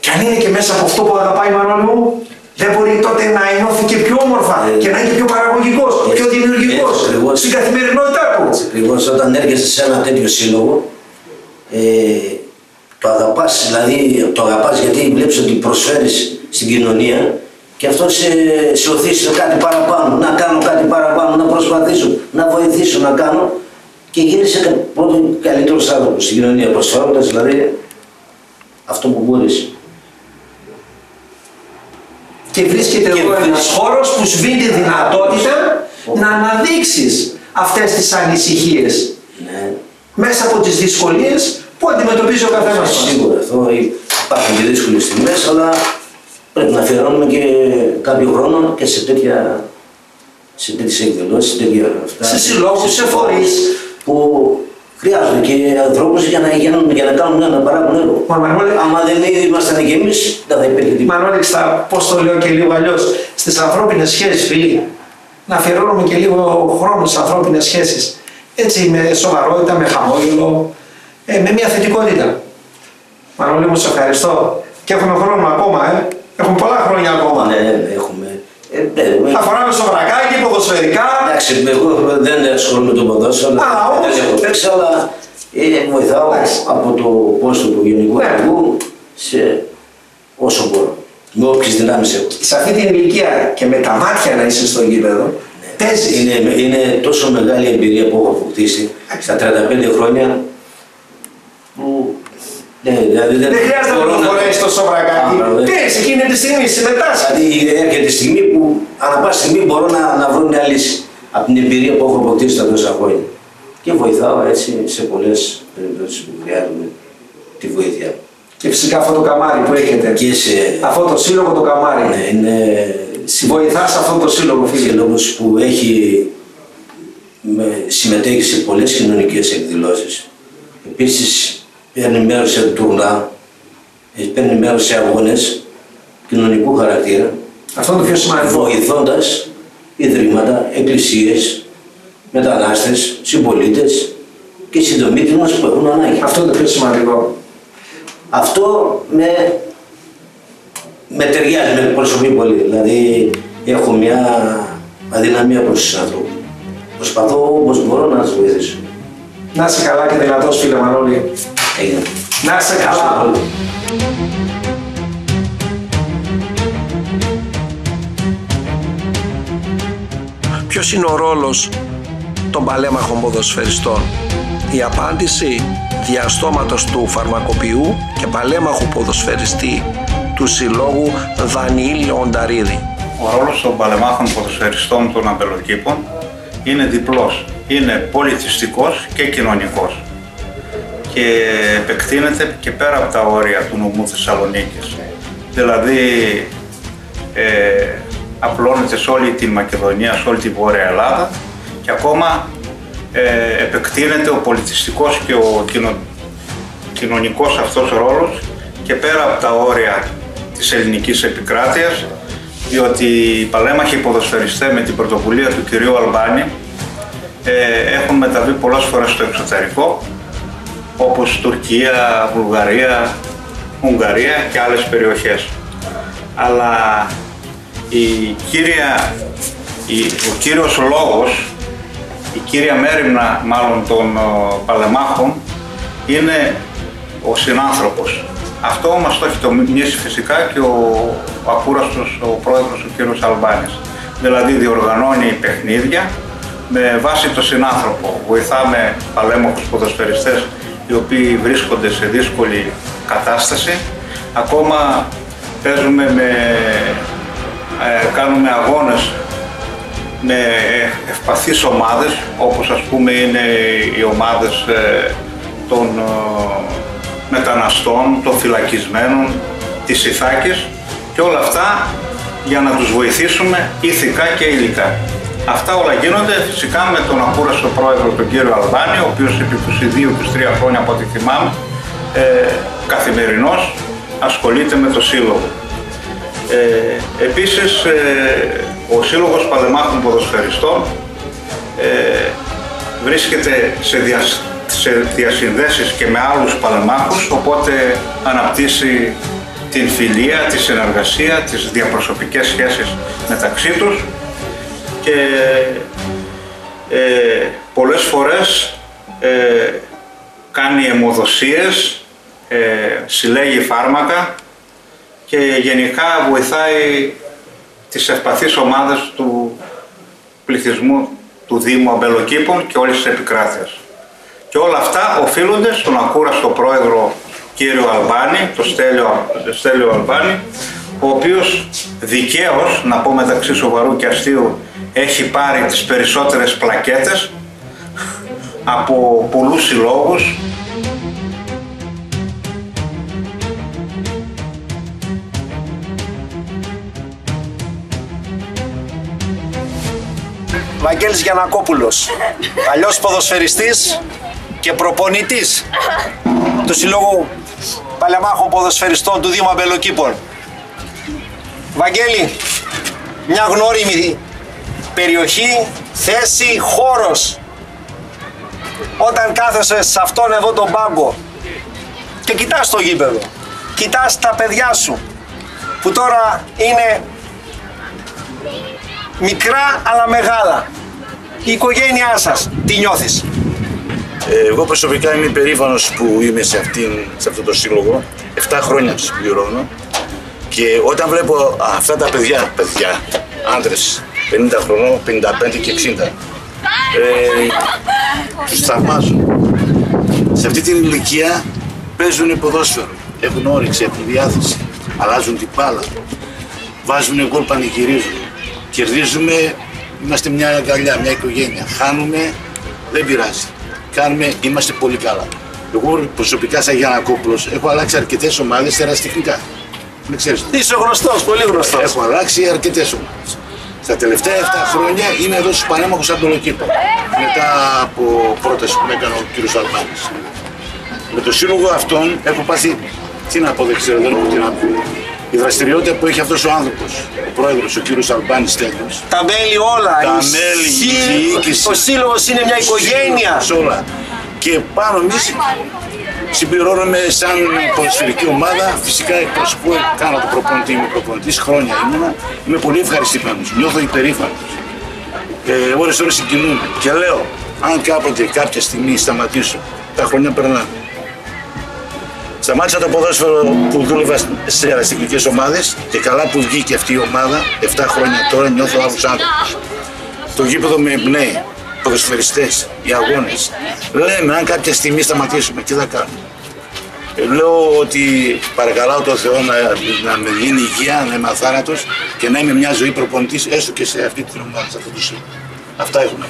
Και αν είναι και μέσα από αυτό που αγαπάει η Μανώλη μου, δεν μπορεί τότε να νιώθει και πιο όμορφα Ε, και να είναι και πιο παραγωγικός, πιο δημιουργικός έτσι, ακριβώς. στην καθημερινότητά του. Ακριβώς όταν έρχεσαι σε ένα τέτοιο σύλλογο, ε, το αγαπάς, δηλαδή το αγαπάς γιατί βλέπεις ότι προσφέρεις στην κοινωνία και αυτό σε, σε οθεί σε κάτι παραπάνω, να κάνω κάτι παραπάνω, να προσπαθήσω, να βοηθήσω να κάνω και γίνεσαι κα- πρώτον καλύτερος άνθρωπος στην κοινωνία προσφέροντας δηλαδή αυτό που μπορείς. Και βρίσκεται Και εδώ ένας βρίσκεται. χώρος που σου δίνει τη δυνατότητα να αναδείξεις αυτές τις ανησυχίες Ναι. μέσα από τις δυσκολίες που αντιμετωπίζει ο καθένας μας. Σίγουρα αυτό υπάρχουν και δύσκολες στιγμές, αλλά πρέπει να αφιερώνουμε και κάποιο χρόνο και σε τέτοια σε τέτοιες εκδηλώσεις, σε τέτοια αυτά. Σε συλλόγους, σε φορείς. Που χρειάζονται και ανθρώπους για να, γίνουν, για να κάνουν ένα παράγον έργο. Μα, Μανώλη, Άμα δεν ήμασταν και εμείς, δεν θα υπήρχε τίποτα. Μανώλη, στα, πώς το λέω και λίγο αλλιώς, στις ανθρώπινες σχέσεις, φίλοι, να αφιερώνουμε και λίγο χρόνο στις ανθρώπινες σχέσεις. Έτσι, με σοβαρότητα, με χαμόγελο, ε, με μια θετικότητα. Μανώλη μου, σε ευχαριστώ. Και έχουμε χρόνο ακόμα, ε. Έχουμε πολλά χρόνια ακόμα. Ναι, ναι, έχουμε. Ε, ναι, Θα φοράμε στο βρακάκι, ποδοσφαιρικά. Εντάξει, εγώ δεν ασχολούμαι με το ποδόσφαιρο, Α, όμως. δεν έχω παίξει, αλλά ε, βοηθάω Εντάξει. από το πόστο του γενικού Ναι. αρχηγού σε όσο μπορώ. Με όποιες δυνάμεις έχω. Σε αυτή την ηλικία και με τα μάτια να είσαι στο γήπεδο, παίζεις. Είναι, είναι τόσο μεγάλη εμπειρία που έχω αποκτήσει στα 35 χρόνια που ναι, δηλαδή δεν, Δεν χρειάζεται να μπορώ το φορέσει το σοβρακάκι. Α, ναι. Παίζεις εκείνη τη στιγμή, συμμετάσχει. Δηλαδή έρχεται η στιγμή που ανά πάσα στιγμή μπορώ να, να βρω μια λύση από την εμπειρία που έχω αποκτήσει τα τόσα χρόνια. Και βοηθάω έτσι σε πολλές περιπτώσεις που χρειάζομαι τη βοήθεια. μου. Και φυσικά αυτό το καμάρι που έχετε. Και σε Αυτό το σύλλογο το καμάρι. ναι, είναι Βοηθάς αυτό το σύλλογο, φίλε. σύλλογος που έχει με, συμμετέχει σε πολλές κοινωνικές εκδηλώσεις. Επίσης παίρνει μέρος σε τουρνά, ε, παίρνει μέρος σε αγώνες κοινωνικού χαρακτήρα, Αυτό είναι το πιο σημαντικό. βοηθώντας ιδρύματα, εκκλησίες, μετανάστες, συμπολίτες και συντομίτες μας που έχουν ανάγκη. Αυτό είναι το πιο σημαντικό. Αυτό με, με ταιριάζει, με προσωπεί πολύ. Δηλαδή έχω μια αδυναμία προς τους ανθρώπους. Προσπαθώ όπως μπορώ να τους βοηθήσω. Να είσαι καλά και δυνατός, φίλε Μανώλη. Έγινε. Να είσαι καλά. Ποιος είναι ο ρόλος των παλέμαχων ποδοσφαιριστών; Η απάντηση διαστόματος του φαρμακοποιού και παλέμαχου ποδοσφαιριστή του Συλλόγου Δανιήλ Λεονταρίδη. Ο ρόλος των παλεμάχων ποδοσφαιριστών των αμπελοκήπων είναι διπλός. Είναι πολιτιστικός και κοινωνικός και επεκτείνεται και πέρα από τα όρια του νομού Θεσσαλονίκης. Δηλαδή ε, απλώνεται σε όλη την Μακεδονία, σε όλη τη Βόρεια Ελλάδα και και ακόμα ε, επεκτείνεται ο πολιτιστικός και ο κοινο, κοινωνικός αυτός ρόλος και πέρα από τα όρια της ελληνικής επικράτειας διότι οι παλέμαχοι ποδοσφαιριστές με την πρωτοβουλία του κυρίου Αλμπάνη ε, έχουν μεταβεί πολλές φορές στο εξωτερικό όπως Τουρκία, Βουλγαρία, Ουγγαρία και άλλες περιοχές. Αλλά η κύρια, η, ο κύριος λόγος, η κύρια μέρημνα μάλλον των ο, παλεμάχων είναι ο συνάνθρωπος. Αυτό μας το έχει τομίσει φυσικά και ο, ο ακούραστος, ο πρόεδρος ο κύριος Αλμπάνης. Δηλαδή διοργανώνει παιχνίδια με βάση το συνάνθρωπο. Βοηθάμε παλέμαχους ποδοσφαιριστές οι οποίοι βρίσκονται σε δύσκολη κατάσταση. Ακόμα παίζουμε με, ε, κάνουμε αγώνες με ευπαθείς ομάδες, όπως ας πούμε είναι οι ομάδες ε, των ε, μεταναστών, των φυλακισμένων, της Ιθάκης και όλα αυτά για να τους βοηθήσουμε ηθικά και υλικά. Αυτά όλα γίνονται φυσικά με τον ακούραστο πρόεδρο τον κύριο Αλβάνη, ο οποίος επί 22-23 χρόνια από ό,τι θυμάμαι, ε, καθημερινώς ασχολείται με το Σύλλογο. Ε, επίσης, ε, ο Σύλλογος Παλεμάχων Ποδοσφαιριστών ε, βρίσκεται σε, δια, σε διασυνδέσεις και με άλλους παλεμάχους, οπότε αναπτύσσει την φιλία, τη συνεργασία, τις διαπροσωπικές σχέσεις μεταξύ τους και ε, πολλές φορές ε, κάνει αιμοδοσίες, ε, συλλέγει φάρμακα και γενικά βοηθάει τις ευπαθείς ομάδες του πληθυσμού του Δήμου Αμπελοκήπων και όλης της επικράτειας. Και όλα αυτά οφείλονται στον ακούραστο πρόεδρο κύριο Αλμπάνη, το Στέλιο, Στέλιο Αλμπάνη, ο οποίος δικαίως, να πω μεταξύ σοβαρού και αστείου, έχει πάρει τις περισσότερες πλακέτες από πολλούς συλλόγους Βαγγέλης Γιανακόπουλος, παλιός ποδοσφαιριστής και προπονητής του Συλλόγου Παλαιαμάχων Ποδοσφαιριστών του Δήμου Αμπελοκήπων. Βαγγέλη, μια γνώριμη περιοχή, θέση, χώρος. Όταν κάθεσαι σε αυτόν εδώ τον πάγκο και κοιτάς το γήπεδο, κοιτάς τα παιδιά σου που τώρα είναι μικρά αλλά μεγάλα. Η οικογένειά σας, τι νιώθεις; Ε, εγώ προσωπικά είμαι περήφανος που είμαι σε, αυτήν, σε αυτό το σύλλογο. 7 χρόνια τους πληρώνω. Και όταν βλέπω αυτά τα παιδιά, παιδιά, άντρες, 50 χρονών, 55 και 60, ε, τους θαυμάζω. Σε αυτή την ηλικία παίζουν ποδόσφαιρο, έχουν όρεξη, έχουν διάθεση, αλλάζουν την μπάλα, βάζουν γκολ, πανηγυρίζουν. Κερδίζουμε, είμαστε μια αγκαλιά, μια οικογένεια. Χάνουμε, δεν πειράζει. Κάνουμε, είμαστε πολύ καλά. Εγώ προσωπικά σαν Γιάννακόπουλος έχω αλλάξει αρκετές ομάδες εραστηχνικά. Δεν ξέρεις. Είσαι γνωστός, πολύ γνωστός. Έχω αλλάξει αρκετές ομάδες. Στα τελευταία 7 χρόνια είμαι εδώ στους Πανέμαχους Αντολοκήπων. Μετά από πρόταση που με έκανε ο κύριος Αλμπάνης. Με το σύλλογο αυτόν έχω πάθει, τι να πω, δεν ξέρω, δεν έχω τι να πω. Η δραστηριότητα που έχει αυτός ο άνθρωπος, ο πρόεδρος, ο κύριος Αλμπάνης τέλος. Τα μέλη όλα, Τα η μέλη, η συ- διοίκηση. ο σύλλογος είναι μια οικογένεια. Σε όλα. Και πάνω εμείς συμπληρώνουμε σαν ποδοσφαιρική ομάδα. Φυσικά εκπροσωπώ, κάνω το προπονητή, είμαι προπονητής, χρόνια ήμουνα. Είμαι πολύ ευχαριστημένος, νιώθω υπερήφανος. Ε, ώρες ώρες συγκινούμε. Και λέω, αν κάποτε κάποια στιγμή σταματήσω, τα χρόνια περνάνε. Σταμάτησα το ποδόσφαιρο που δούλευα σε εραστικικές ομάδες και καλά που βγήκε αυτή η ομάδα, 7 χρόνια τώρα νιώθω άλλους άνθρωπους. Το γήπεδο με εμπνέει, ποδοσφαιριστές, οι αγώνες. Λέμε αν κάποια στιγμή σταματήσουμε, τι θα κάνουμε. Ε, λέω ότι παρακαλάω τον Θεό να, να με δίνει υγεία, να είμαι αθάνατος και να είμαι μια ζωή προπονητής έστω και σε αυτή την ομάδα, σε αυτό το σύλλογο. Αυτά έχουμε.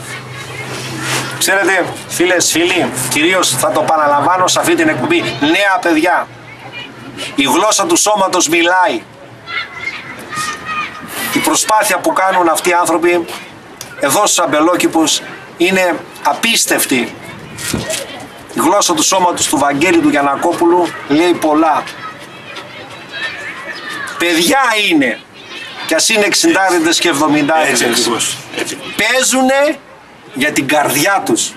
Ξέρετε, φίλες, φίλοι, κυρίως θα το παραλαμβάνω σε αυτή την εκπομπή. Νέα παιδιά. Η γλώσσα του σώματος μιλάει. Η προσπάθεια που κάνουν αυτοί οι άνθρωποι εδώ στους αμπελόκηπους είναι απίστευτη. Η γλώσσα του σώματος του Βαγγέλη του Γιανακόπουλου λέει πολλά. Παιδιά είναι. Κι ας είναι 60 και 70 Έτσι ακριβώς. Έτσι. Παίζουνε για την καρδιά τους.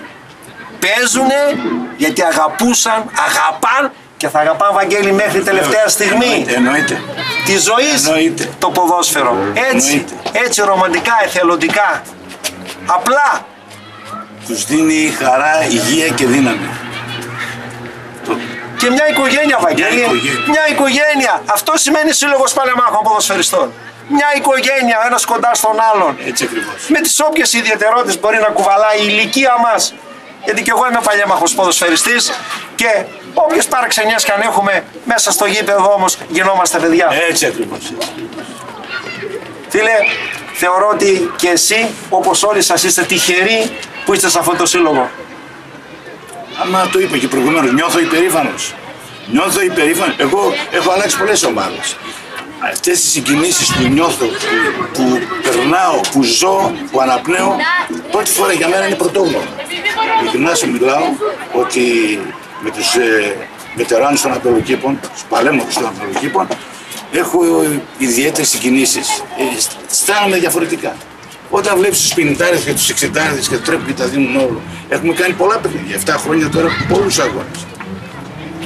Παίζουνε γιατί αγαπούσαν, αγαπάν και θα αγαπάν Βαγγέλη μέχρι τελευταία στιγμή. Εννοείται, εννοείται. Τη ζωή Εννοείται. το ποδόσφαιρο. Έτσι, Εννοείται. έτσι ρομαντικά, εθελοντικά. Απλά Τους δίνει χαρά, υγεία και δύναμη. και μια οικογένεια, Βαγγέλη. Μια οικογένεια. Μια οικογένεια. Αυτό σημαίνει σύλλογος παλεμάχων ποδοσφαιριστών. Μια οικογένεια, ο ένας κοντά στον άλλον. Έτσι ακριβώς. Με τις όποιες ιδιαιτερότητες μπορεί να κουβαλάει η ηλικία μας. Γιατί και εγώ είμαι παλέμαχο ποδοσφαιριστής και όποιες παραξενιές και αν έχουμε μέσα στο γήπεδο όμως γινόμαστε παιδιά. Έτσι ακριβώς. Φίλε, θεωρώ ότι και εσύ, όπως όλοι σας είστε τυχεροί που είστε σε αυτό το σύλλογο; Άμα το είπα και προηγουμένως, νιώθω υπερήφανος. Νιώθω υπερήφανος. Εγώ έχω αλλάξει πολλές ομάδες. Αυτές τις συγκινήσεις που νιώθω, που, που περνάω, που ζω, που αναπνέω, πρώτη φορά για μένα είναι πρωτόγνωρο. Ειλικρινά σου μιλάω ότι με τους ε, βετεράνους των απελοκήπων, τους παλέμαχους των απελοκήπων, έχω ιδιαίτερες συγκινήσεις. Ε, αισθάνομαι διαφορετικά. Όταν βλέπεις τους 50 και τους 60 και τρέχουν και τα δίνουν όλο. Έχουμε κάνει πολλά παιχνίδια. 7 χρόνια τώρα πολλούς αγώνες.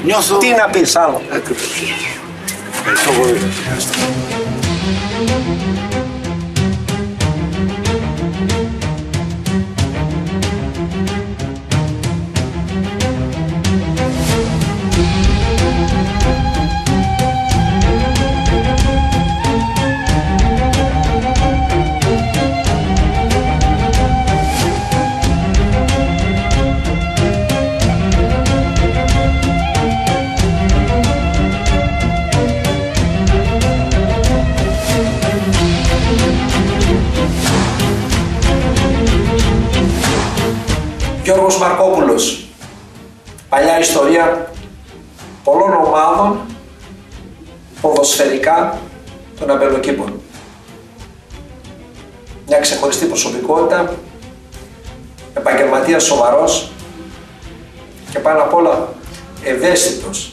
Νιώθω. Τι να πεις άλλο. Ακριβώς. Ευχαριστώ πολύ. Γιώργος Μαρκόπουλος. Παλιά ιστορία πολλών ομάδων ποδοσφαιρικά των αμπελοκήπων. Μια ξεχωριστή προσωπικότητα, επαγγελματίας σοβαρός και πάνω απ' όλα ευαίσθητος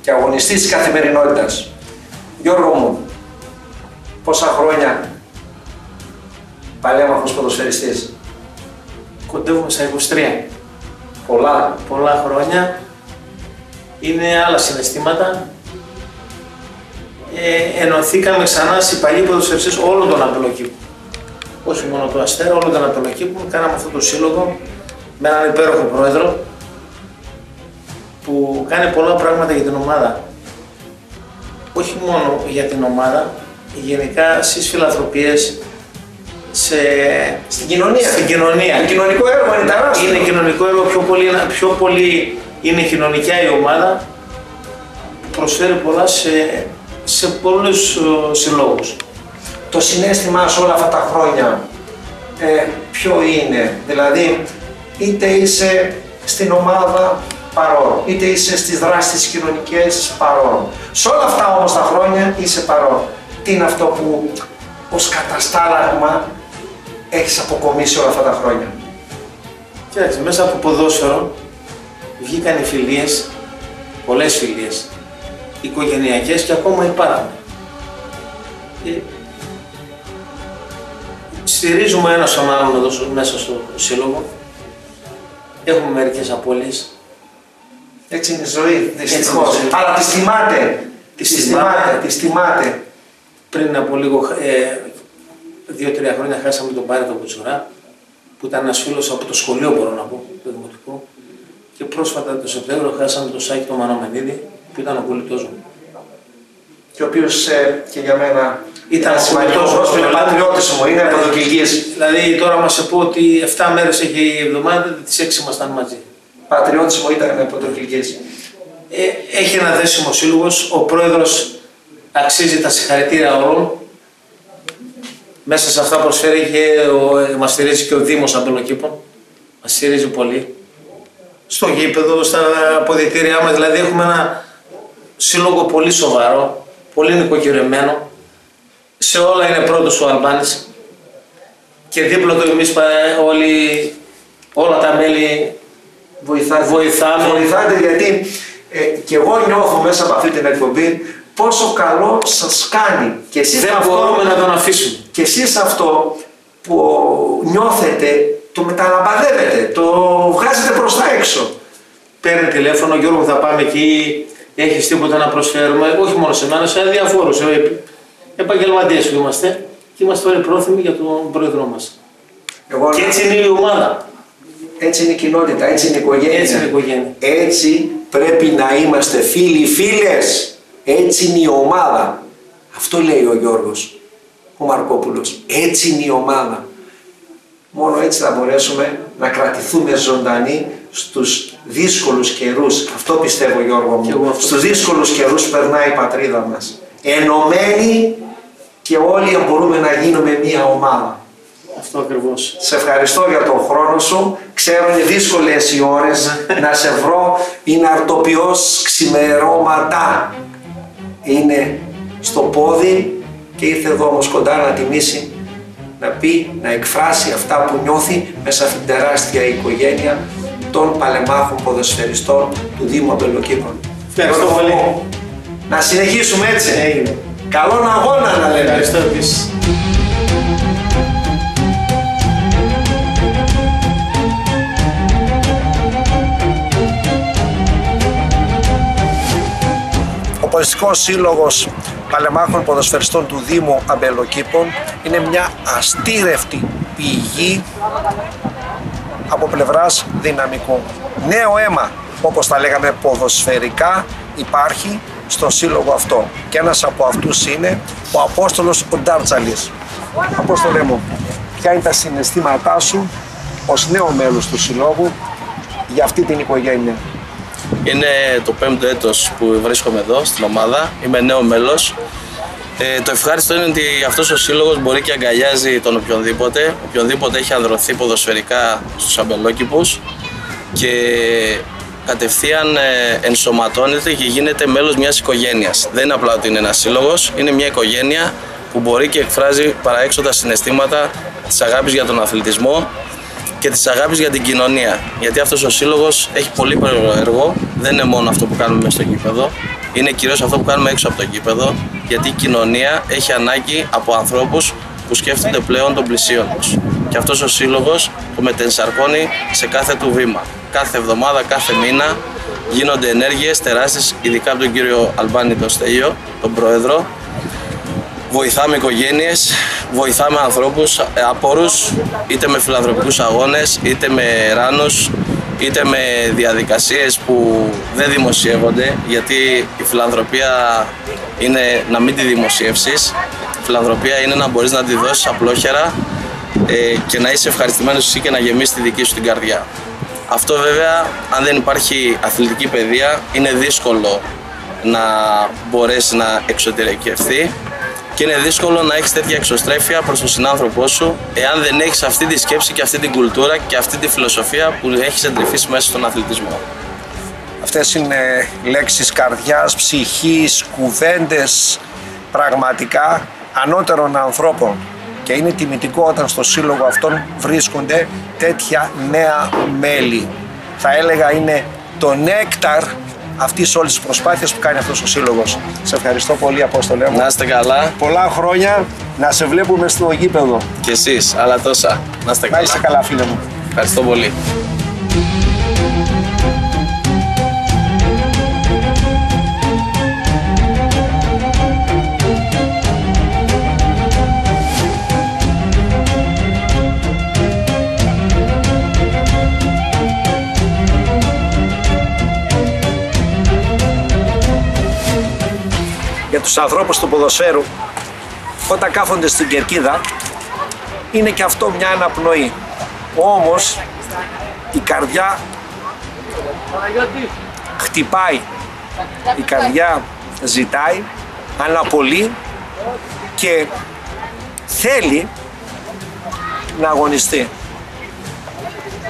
και αγωνιστής της καθημερινότητας. Γιώργο μου, πόσα χρόνια παλέμαχος ποδοσφαιριστής; Κοντεύουμε στα 23. Πολλά. Πολλά χρόνια. Είναι άλλα συναισθήματα. Ε, ενωθήκαμε ξανά οι παλιοί ποδοσφαιριστές όλων των απελοκήπων. Όχι μόνο του Αστέρα, όλων των απελοκήπων. Κάναμε αυτό το σύλλογο με έναν υπέροχο πρόεδρο που κάνει πολλά πράγματα για την ομάδα. Όχι μόνο για την ομάδα, γενικά στις φιλανθρωπίες, σε... Στην κοινωνία. Στην κοινωνία. Το κοινωνικό έργο είναι τεράστιο. Είναι κοινωνικό έργο, πιο πολύ, πιο πολύ είναι κοινωνικά η ομάδα που προσφέρει πολλά σε, σε πολλούς ε, συλλόγους. Το συνέστημά σου όλα αυτά τα χρόνια ε, ποιο είναι, δηλαδή είτε είσαι στην ομάδα παρόν, είτε είσαι στις δράσεις κοινωνικές παρόν. Σε όλα αυτά όμως τα χρόνια είσαι παρόν. Τι είναι αυτό που ως καταστάλαγμα έχεις αποκομίσει όλα αυτά τα χρόνια. Κοίταξε, μέσα από ποδόσφαιρο βγήκαν οι φιλίες, πολλές φιλίες, οικογενειακές και ακόμα υπάρχουν. Ε, στηρίζουμε ένα τον άλλον εδώ στο- μέσα στο σύλλογο. Έχουμε μερικές απώλειες. Έτσι είναι η ζωή, Έτσι δυστυχώς. είναι η ζωή. Αλλά τις θυμάται, Τις τις θυμάμαι. θυμάται, τις θυμάται. Πριν από λίγο, ε, δύο-τρία χρόνια χάσαμε τον Πάρη τον Κουτσουρά, που ήταν ένας φίλος από το σχολείο μπορώ να πω, το δημοτικό. Και πρόσφατα το Σεπτέμβριο χάσαμε τον Σάκη τον Μανομενίδη, που ήταν ο κολλητός μου. Και ο οποίος ε, και για μένα Ήταν ένα σημαντικός κολλητός μου. πρόσωπο, είναι πατριώτης μου, είναι από το Κιλκής. Δηλαδή τώρα μας σε πω ότι 7 μέρες έχει η εβδομάδα, τις 6 ήμασταν μαζί. Πατριώτης μου ήταν από το Κιλκής. Ε, έχει ένα δέσιμο σύλλογος. Ο πρόεδρος αξίζει τα συγχαρητήρια όλων. Μέσα σε αυτά προσφέρει και ο, ε, μας στηρίζει και ο Δήμος Αμπελοκήπων. Μας στηρίζει πολύ. Στο γήπεδο, στα αποδητήριά μας. Δηλαδή έχουμε ένα σύλλογο πολύ σοβαρό, πολύ νοικοκυρεμένο. Σε όλα είναι πρώτος ο Αλμπάνης. Και δίπλα του εμείς πα- όλοι όλα τα μέλη Βοηθάτε. Βοηθάμε. Βοηθάτε γιατί ε, και εγώ νιώθω μέσα από αυτή την εκπομπή πόσο καλό σας κάνει. Και εσείς δεν αυτό, μπορούμε να τον αφήσουμε. Και εσείς αυτό που νιώθετε το μεταλαμπαδεύετε, το βγάζετε προς τα έξω. Παίρνει τηλέφωνο, Γιώργο θα πάμε εκεί, έχεις τίποτα να προσφέρουμε, όχι μόνο σε μένα, σε διαφόρους ε, επαγγελματίες που είμαστε και είμαστε όλοι πρόθυμοι για τον πρόεδρό μας. Εγώ και έτσι είναι η ομάδα. Έτσι είναι η κοινότητα, έτσι είναι η οικογένεια. Έτσι είναι η οικογένεια. Έτσι πρέπει να είμαστε φίλοι, φίλες. Έτσι είναι η ομάδα. Αυτό λέει ο Γιώργος, ο Μαρκόπουλος. Έτσι είναι η ομάδα. Μόνο έτσι θα μπορέσουμε να κρατηθούμε ζωντανοί στους δύσκολους καιρούς. Αυτό πιστεύω Γιώργο μου. Στους δύσκολους καιρούς περνάει η πατρίδα μας. Ενωμένοι και όλοι μπορούμε να γίνουμε μία ομάδα. Αυτό ακριβώς. Σε ευχαριστώ για τον χρόνο σου. Ξέρω είναι δύσκολες οι ώρες να σε βρω. Είναι αρτοπιός ξημερώματα. Είναι στο πόδι και ήρθε εδώ όμως κοντά να τιμήσει, να πει, να εκφράσει αυτά που νιώθει μέσα από την τεράστια οικογένεια των παλεμάχων ποδοσφαιριστών του Δήμου Αμπελοκήπων. Ευχαριστώ πολύ. Να συνεχίσουμε έτσι. Έγινε. Καλόν αγώνα να λέμε. Ευχαριστώ επίσης. Ο Ποδιστικός Σύλλογος Παλεμάχων Ποδοσφαιριστών του Δήμου Αμπελοκήπων είναι μια αστήρευτη πηγή από πλευράς δυναμικού. Νέο αίμα, όπως τα λέγαμε ποδοσφαιρικά, υπάρχει στο σύλλογο αυτό. Και ένας από αυτούς είναι ο Απόστολος ο Ντάρτσαλης. Απόστολε μου, ποια είναι τα συναισθήματά σου ως νέο μέλος του συλλόγου για αυτή την οικογένεια; Είναι το πέμπτο έτος που βρίσκομαι εδώ στην ομάδα. Είμαι νέο μέλος. Ε, το ευχάριστο είναι ότι αυτός ο σύλλογος μπορεί και αγκαλιάζει τον οποιονδήποτε. Οποιονδήποτε έχει ανδρωθεί ποδοσφαιρικά στους αμπελόκηπους και κατευθείαν ε, ενσωματώνεται και γίνεται μέλος μιας οικογένειας. Δεν είναι απλά ότι είναι ένας σύλλογος, είναι μια οικογένεια που μπορεί και εκφράζει παραέξω τα συναισθήματα της αγάπης για τον αθλητισμό και της αγάπης για την κοινωνία. Γιατί αυτός ο σύλλογος έχει πολύ έργο, δεν είναι μόνο αυτό που κάνουμε μέσα στο γήπεδο, είναι κυρίως αυτό που κάνουμε έξω από το γήπεδο, γιατί η κοινωνία έχει ανάγκη από ανθρώπους που σκέφτονται πλέον των πλησίων τους. Και αυτός ο σύλλογος το μετενσαρκώνει σε κάθε του βήμα. Κάθε εβδομάδα, κάθε μήνα γίνονται ενέργειες τεράστιες, ειδικά από τον κύριο Αλμπάνη τον Στέλιο, τον πρόεδρο, βοηθάμε οικογένειες, βοηθάμε ανθρώπους, ε, απόρους, είτε με φιλανθρωπικούς αγώνες, είτε με ράνους, είτε με διαδικασίες που δεν δημοσιεύονται, γιατί η φιλανθρωπία είναι να μην τη δημοσιεύσεις. Η φιλανθρωπία είναι να μπορείς να τη δώσεις απλόχερα ε, και να είσαι ευχαριστημένος εσύ και να γεμίσεις τη δική σου την καρδιά. Αυτό βέβαια, αν δεν υπάρχει αθλητική παιδεία, είναι δύσκολο να μπορέσει να εξωτερικευθεί και είναι δύσκολο να έχεις τέτοια εξωστρέφεια προς τον συνάνθρωπό σου, εάν δεν έχεις αυτή τη σκέψη και αυτή την κουλτούρα και αυτή τη φιλοσοφία που έχεις εντρυφήσει μέσα στον αθλητισμό. Αυτές είναι λέξεις καρδιάς, ψυχής, κουβέντες πραγματικά ανώτερων ανθρώπων και είναι τιμητικό όταν στο σύλλογο αυτόν βρίσκονται τέτοια νέα μέλη. Θα έλεγα είναι το νέκταρ αυτής όλης της προσπάθειας που κάνει αυτός ο σύλλογος. Σε ευχαριστώ πολύ, Απόστολε μου. Να είστε καλά. Πολλά χρόνια να σε βλέπουμε στο γήπεδο. Και εσείς, αλλά τόσα. Να είστε καλά. Να είστε καλά, φίλε μου. Ευχαριστώ πολύ. Για τους ανθρώπους του ποδοσφαίρου όταν κάθονται στην κερκίδα είναι και αυτό μια αναπνοή. Όμως η καρδιά χτυπάει, η καρδιά ζητάει, αναπολύει και θέλει να αγωνιστεί.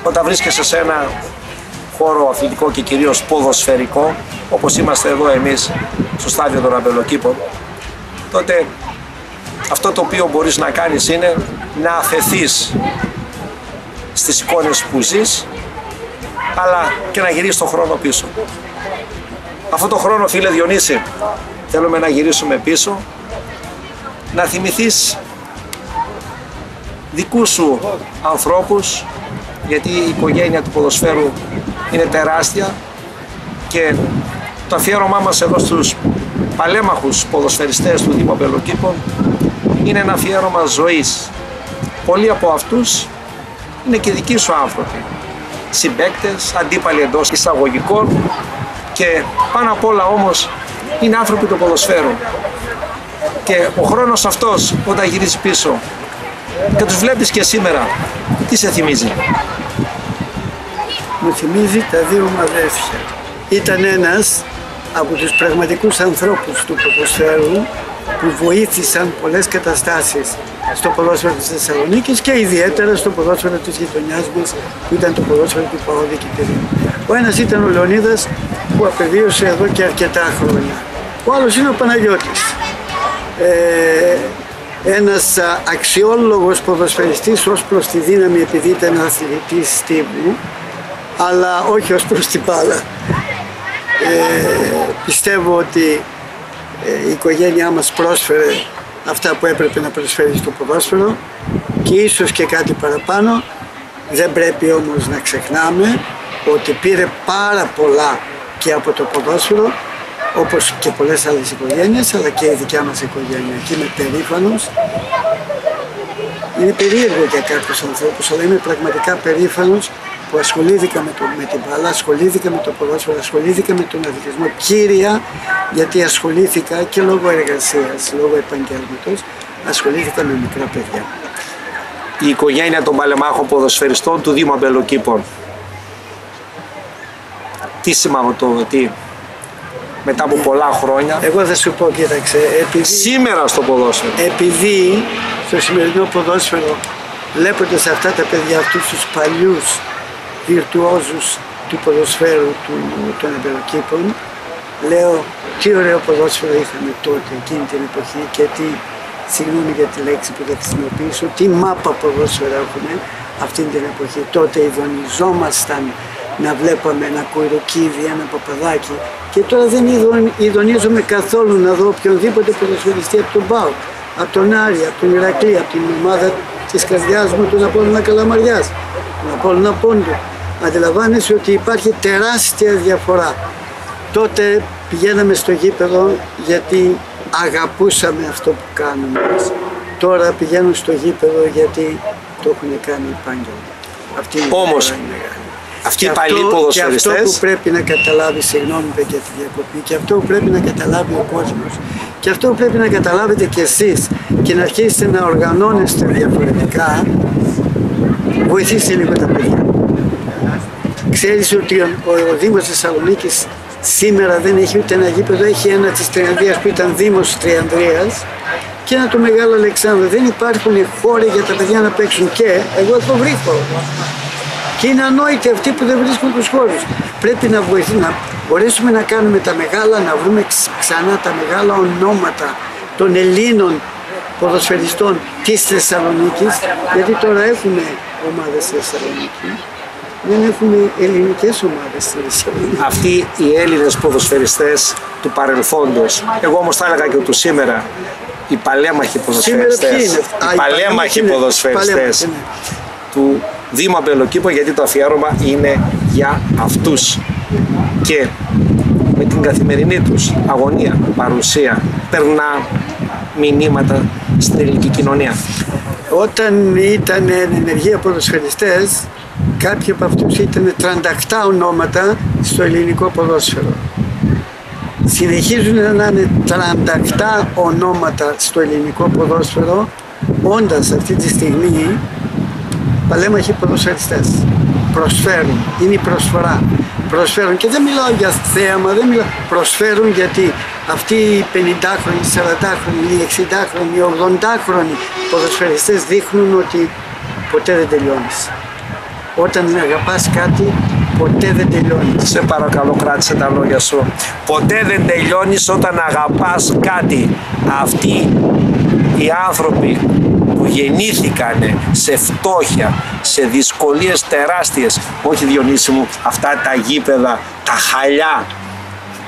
Όταν βρίσκεσαι σε ένα χώρο αθλητικό και κυρίως ποδοσφαιρικό, όπως είμαστε εδώ εμείς στο στάδιο των αμπελοκήπων, τότε αυτό το οποίο μπορείς να κάνεις είναι να αφαιθείς στις εικόνες που ζεις αλλά και να γυρίσεις τον χρόνο πίσω. Αυτό το χρόνο φίλε Διονύση θέλουμε να γυρίσουμε πίσω να θυμηθείς δικούς σου ανθρώπους γιατί η οικογένεια του ποδοσφαίρου είναι τεράστια και το αφιέρωμά μας εδώ στους παλέμαχους ποδοσφαιριστές του Δήμου Πελοκήπων είναι ένα αφιέρωμα ζωής. Πολλοί από αυτούς είναι και δικοί σου άνθρωποι. Συμπαίκτες, αντίπαλοι εντός εισαγωγικών και πάνω απ' όλα όμως είναι άνθρωποι του ποδοσφαίρου. Και ο χρόνος αυτός όταν γυρίζεις πίσω και τους βλέπεις και σήμερα, τι σε θυμίζει; Μου θυμίζει τα δύο μου αδέρφια. Ήταν ένας από τους πραγματικούς ανθρώπους του ποδοσφαίρου που βοήθησαν πολλές καταστάσεις στο ποδόσφαιρο της Θεσσαλονίκης και ιδιαίτερα στο ποδόσφαιρο της γειτονιάς μας που ήταν το ποδόσφαιρο του Παόδη Κυπηρίου. Ο ένας ήταν ο Λεωνίδας που απεβίωσε εδώ και αρκετά χρόνια. Ο άλλος είναι ο Παναγιώτης. Ε, ένας αξιόλογος ποδοσφαιριστής ως προς τη δύναμη επειδή ήταν αθλητής τύπου αλλά όχι ως προς την μπάλα. Ε, πιστεύω ότι ε, η οικογένειά μας πρόσφερε αυτά που έπρεπε να προσφέρει στο ποδόσφαιρο και ίσως και κάτι παραπάνω. Δεν πρέπει όμως να ξεχνάμε ότι πήρε πάρα πολλά και από το ποδόσφαιρο όπως και πολλές άλλες οικογένειες αλλά και η δικιά μας οικογένεια και είμαι περήφανος είναι περίεργο για κάποιους ανθρώπους αλλά είμαι πραγματικά περήφανος που ασχολήθηκα με, το, με την μπάλα, ασχολήθηκα με το ποδόσφαιρο, ασχολήθηκα με τον αθλητισμό κύρια γιατί ασχολήθηκα και λόγω εργασίας, λόγω επαγγέλματος, ασχολήθηκα με μικρά παιδιά. Η οικογένεια των παλεμάχων ποδοσφαιριστών του Δήμου Αμπελοκήπων. Τι τι μετά από πολλά χρόνια. Εγώ θα σου πω, κοίταξε, επειδή... Σήμερα στο ποδόσφαιρο. Επειδή στο σημερινό ποδόσφαιρο βλέποντας αυτά τα παιδιά, αυτούς τους παλιούς βιρτουόζους του ποδοσφαίρου του, των εμπεροκήπων λέω τι ωραίο ποδόσφαιρο είχαμε τότε εκείνη την εποχή και τι συγγνώμη για τη λέξη που θα χρησιμοποιήσω τι μάπα ποδόσφαιρα έχουμε αυτή την εποχή τότε ειδονιζόμασταν να βλέπαμε ένα κουιροκίδι, ένα παπαδάκι και τώρα δεν ειδονίζομαι καθόλου να δω οποιονδήποτε ποδοσφαιριστή από τον Πάο, από τον Άρη, από τον Ηρακλή, από την ομάδα της καρδιάς μου, του Απόλλωνα Καλαμαριάς, τον Απόλλωνα Πόντου, αντιλαμβάνεσαι ότι υπάρχει τεράστια διαφορά. Τότε πηγαίναμε στο γήπεδο γιατί αγαπούσαμε αυτό που κάνουμε. Τώρα πηγαίνουν στο γήπεδο γιατί το έχουν κάνει επάγγελμα. Αυτή είναι Όμως, αυτοί οι παλιοί ποδοσφαιριστές... Και αυτό που πρέπει να καταλάβει, συγγνώμη για τη διακοπή, και αυτό που πρέπει να καταλάβει ο κόσμος, και αυτό που πρέπει να καταλάβετε κι εσείς και να αρχίσετε να οργανώνεστε διαφορετικά, βοηθήστε λίγο τα παιδιά. Ξέρεις ότι ο, ο Δήμος Θεσσαλονίκης σήμερα δεν έχει ούτε ένα γήπεδο, έχει ένα της Τριανδρίας που ήταν Δήμος της Τριανδρίας και ένα το Μεγάλο Αλεξάνδρου. Δεν υπάρχουν χώροι για τα παιδιά να παίξουν και εγώ το βρίσκω. Και είναι ανόητοι αυτοί που δεν βρίσκουν τους χώρους. Πρέπει να βοηθήσουμε, να μπορέσουμε να κάνουμε τα μεγάλα, να βρούμε ξανά τα μεγάλα ονόματα των Ελλήνων ποδοσφαιριστών της Θεσσαλονίκης, γιατί τώρα έχουμε ομάδες στη Θεσσαλονίκη δεν έχουμε ελληνικές ομάδες στη Θεσσαλονίκη. Αυτοί οι Έλληνες ποδοσφαιριστές του παρελθόντος, εγώ όμως θα έλεγα και του σήμερα, οι παλέμαχοι ποδοσφαιριστές, οι παλέμαχοι ποδοσφαιριστές ναι. του Δήμου Αμπελοκήπο γιατί το αφιέρωμα είναι για αυτούς και με την καθημερινή τους αγωνία, παρουσία, περνά μηνύματα στην ελληνική κοινωνία. Όταν ήταν ενεργοί ποδοσφαιριστές Κάποιοι από αυτούς ήταν 38 ονόματα στο ελληνικό ποδόσφαιρο. Συνεχίζουν να είναι 37 ονόματα στο ελληνικό ποδόσφαιρο, όντας αυτή τη στιγμή παλέμαχοι ποδοσφαιριστές. Προσφέρουν, είναι η προσφορά. Προσφέρουν και δεν μιλάω για θέαμα, δεν μιλάω. Προσφέρουν γιατί αυτοί οι 50χρονοι, οι 40χρονοι, οι 60χρονοι, οι 80χρονοι ποδοσφαιριστές δείχνουν ότι ποτέ δεν τελειώνεις. Όταν αγαπάς κάτι, ποτέ δεν τελειώνει. Σε παρακαλώ κράτησε τα λόγια σου. Ποτέ δεν τελειώνεις όταν αγαπάς κάτι. Αυτοί οι άνθρωποι που που γεννήθηκαν σε φτώχεια, σε δυσκολίες τεράστιες. Όχι Διονύση μου, αυτά τα γήπεδα, τα χαλιά,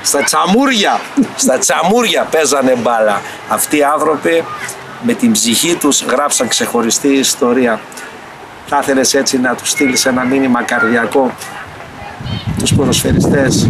στα τσαμούρια, στα τσαμούρια παίζανε μπάλα. Αυτοί οι άνθρωποι με την ψυχή τους γράψαν ξεχωριστή ιστορία. Θα ήθελες έτσι να τους στείλεις ένα μήνυμα καρδιακό τους ποδοσφαιριστές,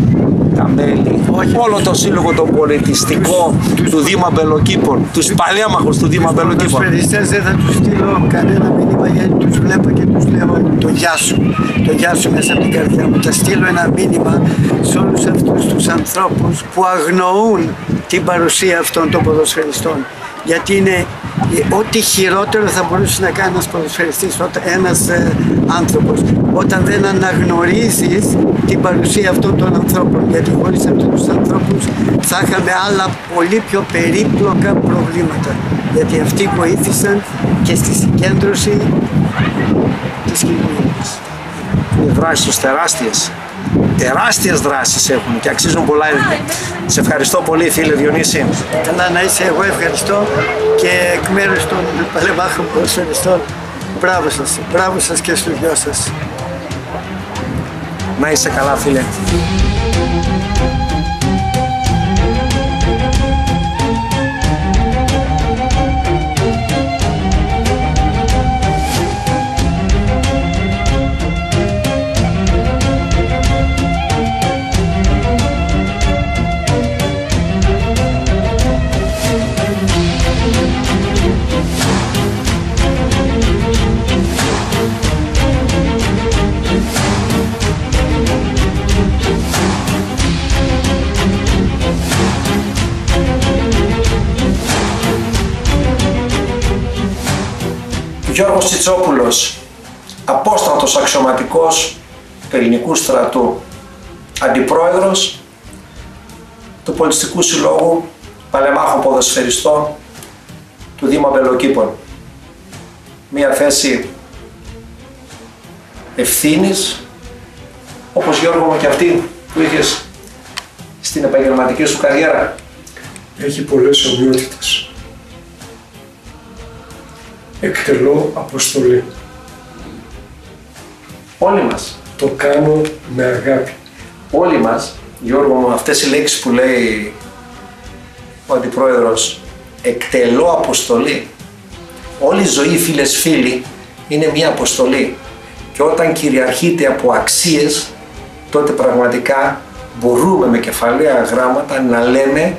τα μέλη, όλο το σύλλογο τον πολιτιστικό του Δήμα Μπελοκήπων, τους παλέμαχους του Δήμα Μπελοκήπων. Τους ποδοσφαιριστές δεν θα τους στείλω κανένα μήνυμα γιατί τους βλέπω και τους λέω το γεια σου, το γεια σου μέσα από την καρδιά μου. Θα στείλω ένα μήνυμα σε όλους αυτούς τους ανθρώπους που αγνοούν την παρουσία αυτών των ποδοσφαιριστών γιατί είναι ό,τι χειρότερο θα μπορούσε να κάνει ένας ποδοσφαιριστής, ένας ε, άνθρωπος, όταν δεν αναγνωρίζεις την παρουσία αυτών των ανθρώπων, γιατί χωρίς αυτούς τους ανθρώπους θα είχαμε άλλα πολύ πιο περίπλοκα προβλήματα, γιατί αυτοί βοήθησαν και στη συγκέντρωση της κοινωνίας. Οι δράσεις τους τεράστιες τεράστιες δράσεις έχουν και αξίζουν πολλά Σε ευχαριστώ πολύ φίλε Διονύση. Καλά να είσαι, εγώ ευχαριστώ και εκ μέρους των παλεμάχων ποδοσφαιριστών μπράβο σας, μπράβο σας και στους δυο σας. Να είσαι καλά φίλε. Γιώργος Τσιτσόπουλος, απόστατος αξιωματικός του ελληνικού στρατού, αντιπρόεδρος του Πολιτιστικού Συλλόγου Παλεμάχων Ποδοσφαιριστών του Δήμα Μπελοκήπων. Μία θέση ευθύνης, όπως Γιώργο μου και αυτή που είχες στην επαγγελματική σου καριέρα. Έχει πολλές ομοιότητες εκτελώ αποστολή. Όλοι μας. Το κάνω με αγάπη. Όλοι μας, Γιώργο μου, αυτές οι λέξεις που λέει ο Αντιπρόεδρος, εκτελώ αποστολή. Όλη η ζωή, φίλες φίλοι, είναι μια αποστολή. Και όταν κυριαρχείται από αξίες, τότε πραγματικά μπορούμε με κεφαλαία γράμματα να λέμε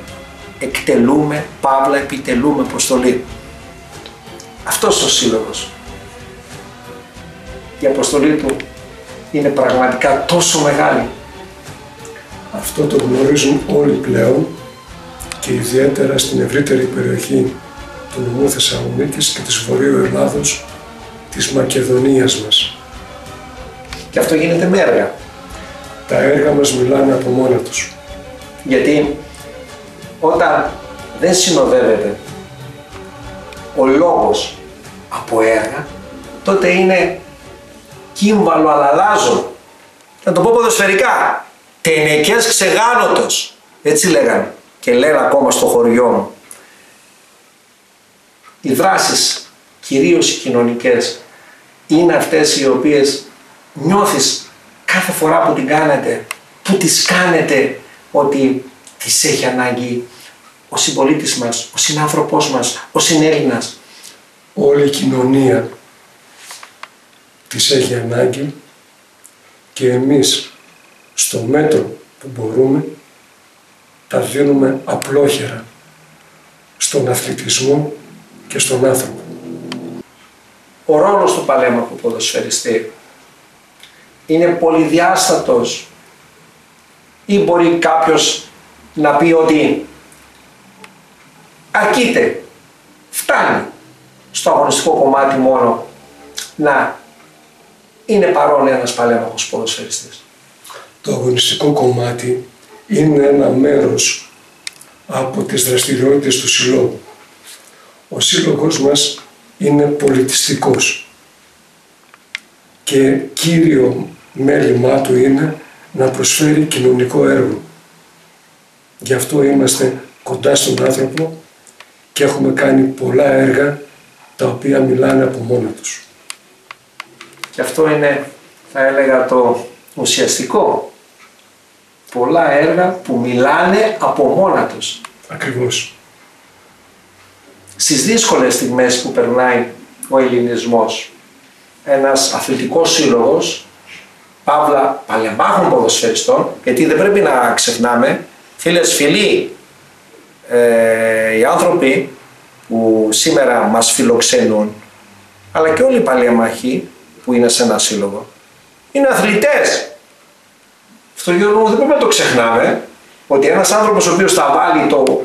εκτελούμε, παύλα, επιτελούμε αποστολή. Αυτός ο σύλλογος. Η αποστολή του είναι πραγματικά τόσο μεγάλη. Αυτό το γνωρίζουν όλοι πλέον και ιδιαίτερα στην ευρύτερη περιοχή του νομού Θεσσαλονίκης και της Βορείου Ελλάδος, της Μακεδονίας μας. Και αυτό γίνεται με έργα. Τα έργα μας μιλάνε από μόνα τους. Γιατί όταν δεν συνοδεύεται ο λόγος από έργα, τότε είναι κύμβαλο αλαλάζο. Να το πω ποδοσφαιρικά. Τενεκές ξεγάνωτος. Έτσι λέγανε. Και λένε ακόμα στο χωριό μου. Οι δράσεις, κυρίως οι κοινωνικές, είναι αυτές οι οποίες νιώθεις κάθε φορά που την κάνετε, που τις κάνετε ότι τις έχει ανάγκη ο συμπολίτης μας, ο συνάνθρωπός μας, ο συνέλληνας. Όλη η κοινωνία τις έχει ανάγκη και εμείς στο μέτρο που μπορούμε τα δίνουμε απλόχερα στον αθλητισμό και στον άνθρωπο. Ο ρόλος του παλέμαχου ποδοσφαιριστή είναι πολυδιάστατος ή μπορεί κάποιος να πει ότι αρκείται, φτάνει στο αγωνιστικό κομμάτι μόνο να είναι παρόν ένας παλέμαχος ποδοσφαιριστής. Το αγωνιστικό κομμάτι είναι ένα μέρος από τις δραστηριότητες του Συλλόγου. Ο Σύλλογος μας είναι πολιτιστικός και κύριο μέλημά του είναι να προσφέρει κοινωνικό έργο. Γι' αυτό είμαστε κοντά στον άνθρωπο και έχουμε κάνει πολλά έργα τα οποία μιλάνε από μόνα τους. Και αυτό είναι, θα έλεγα, το ουσιαστικό. Πολλά έργα που μιλάνε από μόνα τους. Ακριβώς. Στις δύσκολες στιγμές που περνάει ο ελληνισμός, ένας αθλητικός σύλλογος, παύλα παλεμάχων ποδοσφαιριστών, γιατί δεν πρέπει να ξεχνάμε, φίλες φίλοι, ε, οι άνθρωποι που σήμερα μας φιλοξενούν, αλλά και όλοι οι παλέμαχοι που είναι σε ένα σύλλογο, είναι αθλητές. Αυτό Γιώργο δεν πρέπει να το ξεχνάμε, ότι ένας άνθρωπος ο οποίος θα βάλει το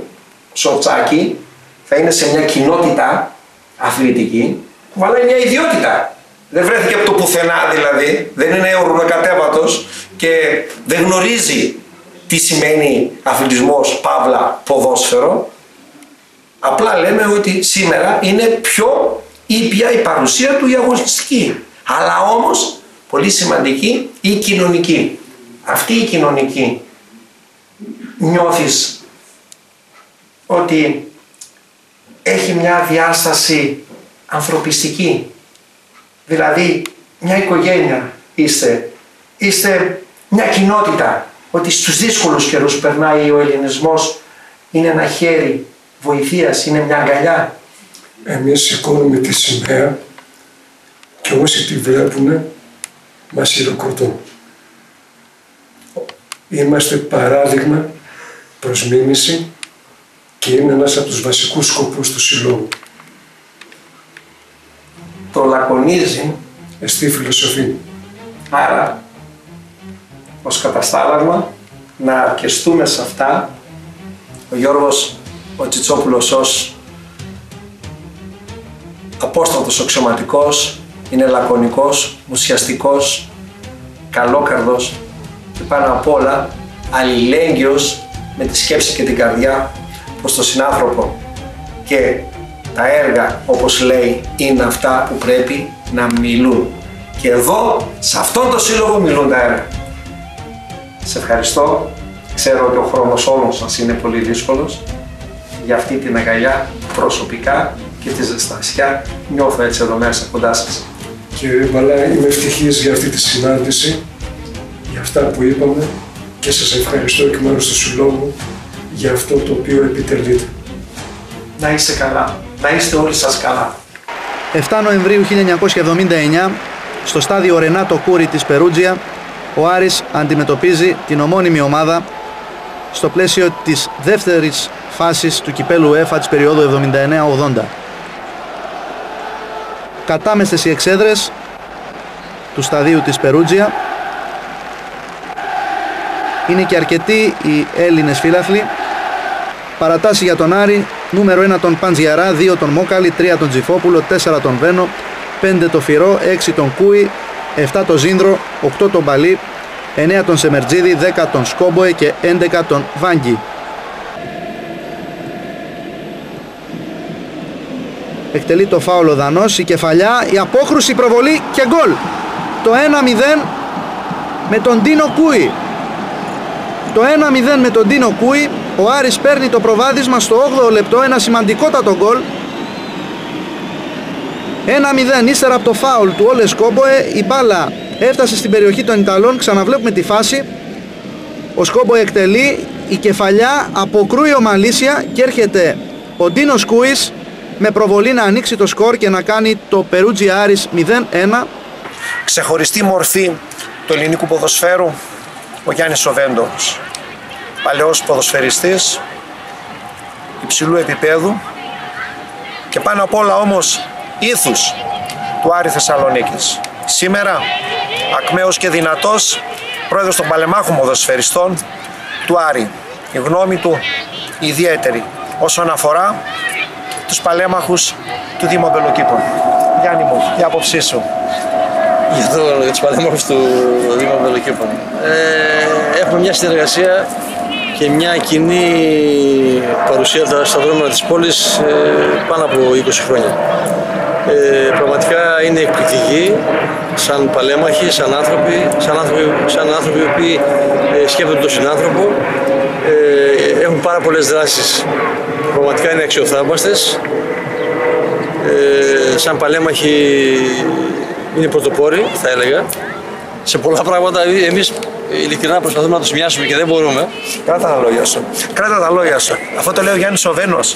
σορτσάκι, θα είναι σε μια κοινότητα αθλητική, που βαλάει μια ιδιότητα. Δεν βρέθηκε από το πουθενά δηλαδή, δεν είναι ουρνοκατέβατος και δεν γνωρίζει τι σημαίνει αθλητισμός, παύλα, ποδόσφαιρο. Απλά λέμε ότι σήμερα είναι πιο ήπια η παρουσία του η αγωνιστική. Αλλά όμως πολύ σημαντική η κοινωνική. Αυτή η κοινωνική νιώθεις ότι έχει μια διάσταση ανθρωπιστική. Δηλαδή μια οικογένεια είστε, είστε μια κοινότητα ότι στους δύσκολους καιρούς περνάει ο ελληνισμός είναι ένα χέρι βοηθείας, είναι μια αγκαλιά. Εμείς σηκώνουμε τη σημαία και όσοι τη βλέπουν μας χειροκροτούν. Είμαστε παράδειγμα προς μίμηση και είναι ένας από τους βασικούς σκοπούς του Συλλόγου. Το λακωνίζει εστί φιλοσοφή. Άρα, ως καταστάλαγμα, να αρκεστούμε σε αυτά. Ο Γιώργος ο Τσιτσόπουλος ως απόστατος αξιωματικός είναι λακωνικός, ουσιαστικός, καλόκαρδος και πάνω απ' όλα αλληλέγγυος με τη σκέψη και την καρδιά προς τον συνάνθρωπο. Και τα έργα όπως λέει είναι αυτά που πρέπει να μιλούν. Και εδώ σε αυτόν τον σύλλογο μιλούν τα έργα σε ευχαριστώ ξέρω ότι ο χρόνος όλων σας είναι πολύ δύσκολος για αυτή την αγκαλιά προσωπικά και τη ζεστασιά νιώθω έτσι εδώ μέσα κοντά σας Κύριε Μπαλά, είμαι ευτυχής για αυτή τη συνάντηση, για αυτά που είπαμε και σας ευχαριστώ εκ μέρους του Συλλόγου για αυτό το οποίο επιτελείτε. Να είστε καλά, να είστε όλοι σας καλά. 7 Νοεμβρίου 1979, στο στάδιο Ρενάτο Κούρι της Περούτζια, ο Άρης αντιμετωπίζει την ομώνυμη ομάδα στο πλαίσιο της δεύτερης φάσης του κυπέλου ΕΦΑ της περίοδου 79-80. Κατάμεστες οι εξέδρες του σταδίου της Περούτζια είναι και αρκετοί οι Έλληνες φίλαθλοι Παρατάσει για τον Άρη, νούμερο 1 τον Παντζιαρά, 2 τον Μόκαλη, 3 τον Τζιφόπουλο, 4 τον Βένο, 5 τον Φυρό, 6 τον Κούι, 7 τον Ζίνδρο, 8 τον Παλί, 9 τον Σεμερτζίδη, 10 τον Σκόμποε και 11 τον Βάγκη. Εκτελεί το φάουλο Δανός, η κεφαλιά, η απόχρουση, η προβολή και γκολ. Το 1-0 με τον Τίνο Κούι. Το 1-0 με τον Τίνο Κούι, ο Άρης παίρνει το προβάδισμα στο 8ο λεπτό, ένα σημαντικότατο γκολ. 1-0 ύστερα από το φάουλ του Όλε Σκόμποε, η μπάλα έφτασε στην περιοχή των Ιταλών, ξαναβλέπουμε τη φάση. Ο Σκόμποε εκτελεί, η κεφαλιά αποκρούει ο Μαλίσια και έρχεται ο Ντίνος Κούις με προβολή να ανοίξει το σκορ και να κάνει το Περούτζι Άρης 0-1. Ξεχωριστή μορφή του ελληνικού ποδοσφαίρου, ο Γιάννης Σοβέντος. Παλαιός ποδοσφαιριστής, υψηλού επίπεδου και πάνω απ' όλα όμως ήθους του Άρη Θεσσαλονίκης. Σήμερα, ακμαίος και δυνατός, πρόεδρος των παλεμάχων ποδοσφαιριστών του Άρη. Η γνώμη του ιδιαίτερη όσον αφορά τους παλέμαχους του Δήμου Αμπελοκήπων. Γιάννη μου, η άποψή σου. Για, το, για τους παλέμαχους του Δήμου Αμπελοκήπων. Ε, έχουμε μια συνεργασία και μια κοινή παρουσία στα δρόμια της πόλης ε, πάνω από 20 χρόνια. Ε, πραγματικά είναι εκπληκτική σαν παλέμαχοι, σαν άνθρωποι, σαν άνθρωποι, σαν άνθρωποι οι οποίοι ε, σκέφτονται τον συνάνθρωπο. Ε, έχουν πάρα πολλές δράσεις, πραγματικά είναι αξιοθαύμαστες. ε, σαν παλέμαχοι είναι πρωτοπόροι, θα έλεγα. Σε πολλά πράγματα εμείς ειλικρινά προσπαθούμε να τους μοιάσουμε και δεν μπορούμε. Κράτα τα λόγια σου. Κράτα τα λόγια σου. Αυτό το λέει ο Γιάννης Σοβένος.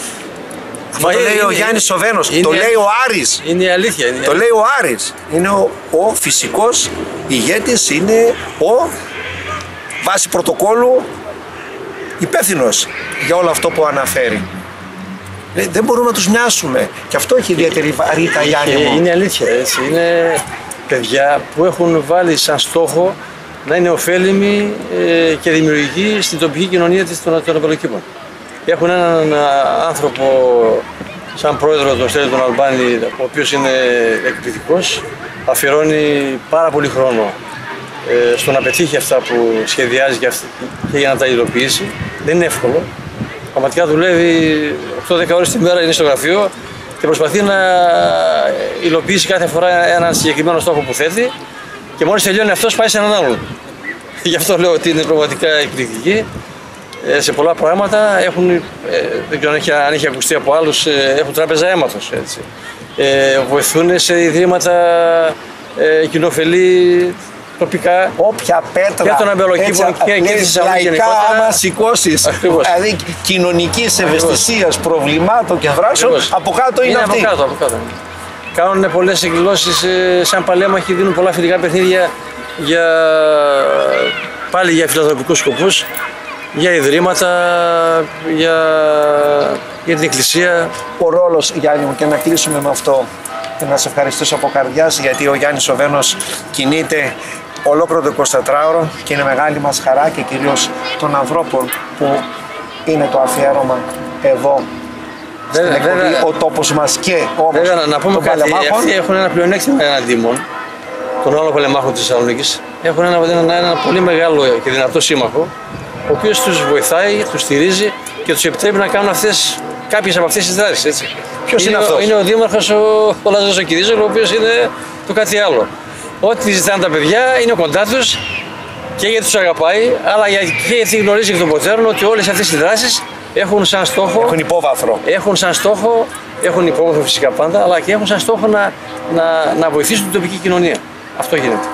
Αυτό Μα το είναι- λέει ο είναι- Γιάννης Σοβένος. είναι- Το λέει ο Άρης. Είναι η αλήθεια. Είναι η Το αλήθεια. λέει ο Άρης. Είναι ο, ο φυσικός ηγέτης, είναι ο βάση πρωτοκόλλου υπεύθυνος για όλο αυτό που αναφέρει. Ε, Δεν μπορούμε να τους μοιάσουμε. Και αυτό έχει ιδιαίτερη βαρύτητα, Γιάννη Και μου. είναι αλήθεια έτσι. Είναι παιδιά που έχουν βάλει σαν στόχο να είναι ωφέλιμοι ε, και δημιουργικοί στην τοπική κοινωνία της των, των Απελοκήπων. Έχουν έναν α, άνθρωπο σαν πρόεδρος τον Στέλιο τον Αλμπάνη, ο οποίος είναι εκπληκτικός, αφιερώνει πάρα πολύ χρόνο ε, στο να πετύχει αυτά που σχεδιάζει και, αυ- και για να τα υλοποιήσει. Δεν είναι εύκολο. Πραγματικά δουλεύει 8-10 ώρες τη μέρα, είναι στο γραφείο και προσπαθεί να υλοποιήσει κάθε φορά έναν συγκεκριμένο στόχο που θέτει και μόλις τελειώνει αυτός πάει σε έναν άλλον. Γι' αυτό λέω ότι είναι πραγματικά εκπληκτική. Ε, σε πολλά πράγματα έχουν, ε, δεν ξέρω αν έχει, αν έχει ακουστεί από άλλους, ε, έχουν τράπεζα αίματος. Έτσι. Ε, βοηθούν σε ιδρύματα ε, κοινοφελή τοπικά. Όποια πέτρα. Και των αμπελοκήπων έτσι, και, και λες, της Θεσσαλονίκης λαϊκά, γενικότερα. άμα σηκώσεις. Ακριβώς. Δηλαδή κοινωνικής ευαισθησίας, προβλημάτων και δράσεων, Ακριβώς. από κάτω είναι, αυτή. από κάτω, από κάτω. Κάνουν πολλές εκδηλώσεις σαν παλέμαχοι, δίνουν πολλά φιλικά παιχνίδια για, πάλι για φιλανθρωπικούς σκοπούς, για ιδρύματα, για, για την εκκλησία. Ο ρόλος, Γιάννη μου, και να κλείσουμε με αυτό. Και να σε ευχαριστήσω από καρδιάς γιατί ο Γιάννης Σοβένος κινείται ολόκληρο το 24ωρο και είναι μεγάλη μας χαρά και κυρίως των ανθρώπων που είναι το αφιέρωμα εδώ στην Βέβαια, εκπομπή, βέβαια. ο τόπος μας και όμως Βέβαια, να, να πούμε των κάτι. παλεμάχων. Αυτοί έχουν ένα πλεονέκτημα έναντι ημών, των άλλων παλεμάχων της Θεσσαλονίκης. Έχουν ένα, ένα, ένα πολύ μεγάλο και δυνατό σύμμαχο, ο οποίος τους βοηθάει, τους στηρίζει και τους επιτρέπει να κάνουν αυτές, κάποιες από αυτές τις δράσεις. Ποιος είναι ο- αυτός; Είναι ο Δήμαρχος ο, ο Λάζαρος ο Κυρίζογλου, ο οποίος είναι το κάτι άλλο. Ό,τι ζητάνε τα παιδιά είναι κοντά τους και γιατί τους αγαπάει, αλλά για- και γιατί γνωρίζει εκ των προτέρων ότι όλες αυτές οι δράσεις έχουν σαν στόχο. Έχουν υπόβαθρο. Έχουν σαν στόχο, έχουν υπόβαθρο φυσικά πάντα, αλλά και έχουν σαν στόχο να, να, να βοηθήσουν την τοπική κοινωνία. Αυτό γίνεται.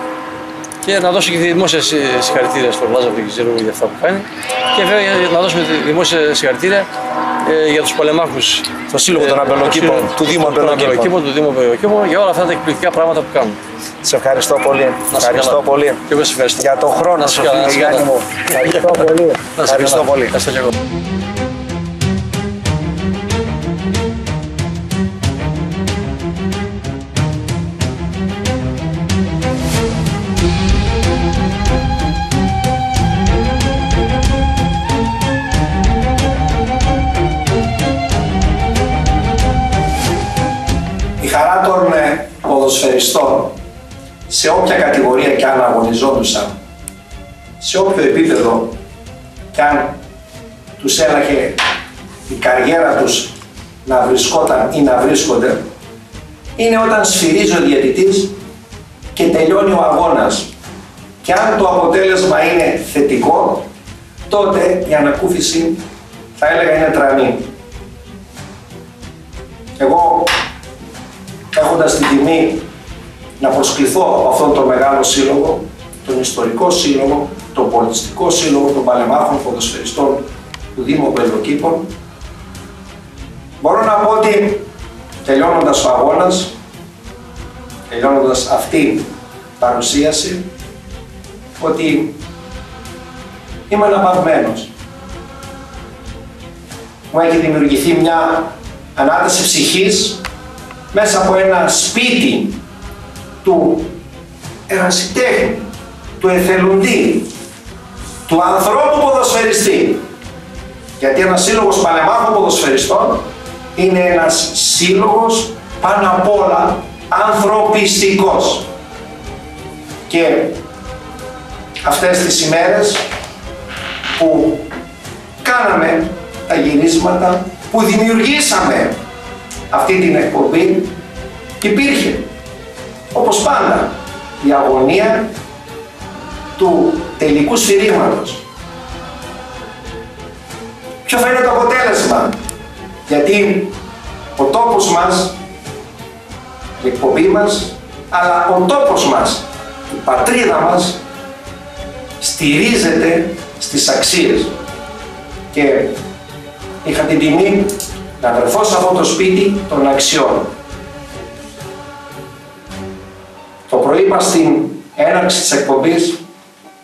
Και να δώσω και τη δημόσια συ- συγχαρητήρια στον Λάζαρο του Κιζέρου για αυτά που κάνει. Και βέβαια για- να δώσουμε τη δημόσια συγχαρητήρια ε, για τους πολεμάχους. Το Σύλλογο των Αμπελοκήπων, του Δήμου Αμπελοκήπων. Του Δήμου Αμπελοκήπων για όλα αυτά τα εκπληκτικά πράγματα που κάνουν. Σε ευχαριστώ πολύ. Να σε Ευχαριστώ καλά. πολύ. Και εγώ σε ευχαριστώ. Για τον χρόνο Να σε σου, καλά, να φίλε σε Γιάννη καλά. μου. Ευχαριστώ πολύ. Να σε Ευχαριστώ καλά. πολύ. Ποδοσφαιριστών σε όποια κατηγορία και αν αγωνιζόντουσαν, σε όποιο επίπεδο και αν τους έλαχε η καριέρα τους να βρισκόταν ή να βρίσκονται, είναι όταν σφυρίζει ο διαιτητής και τελειώνει ο αγώνας. Και αν το αποτέλεσμα είναι θετικό, τότε η ανακούφιση θα έλεγα είναι τρανή. Εγώ έχοντας την τιμή να προσκληθώ από αυτόν τον μεγάλο σύλλογο, τον ιστορικό σύλλογο, τον πολιτιστικό σύλλογο των παλεμάχων ποδοσφαιριστών του Δήμου Πελοκήπων, μπορώ να πω ότι τελειώνοντας ο αγώνας, τελειώνοντας αυτή η παρουσίαση, ότι είμαι αναπαυμένος. Μου έχει δημιουργηθεί μια ανάταση ψυχής μέσα από ένα σπίτι του ερασιτέχνη, του εθελοντή, του ανθρώπου ποδοσφαιριστή. Γιατί ένας σύλλογος παλεμάχων ποδοσφαιριστών είναι ένας σύλλογος πάνω απ' όλα ανθρωπιστικός. Και αυτές τις ημέρες που κάναμε τα γυρίσματα, που δημιουργήσαμε αυτή την εκπομπή, υπήρχε, όπως πάντα, η αγωνία του τελικού σφυρίγματος. Ποιο θα είναι το αποτέλεσμα, γιατί ο τόπος μας η εκπομπή μας, αλλά ο τόπος μας, η πατρίδα μας, στηρίζεται στις αξίες. Και είχα την τιμή να βρεθώ σε αυτό το σπίτι των αξιών. Το πρωί μας στην έναρξη της εκπομπής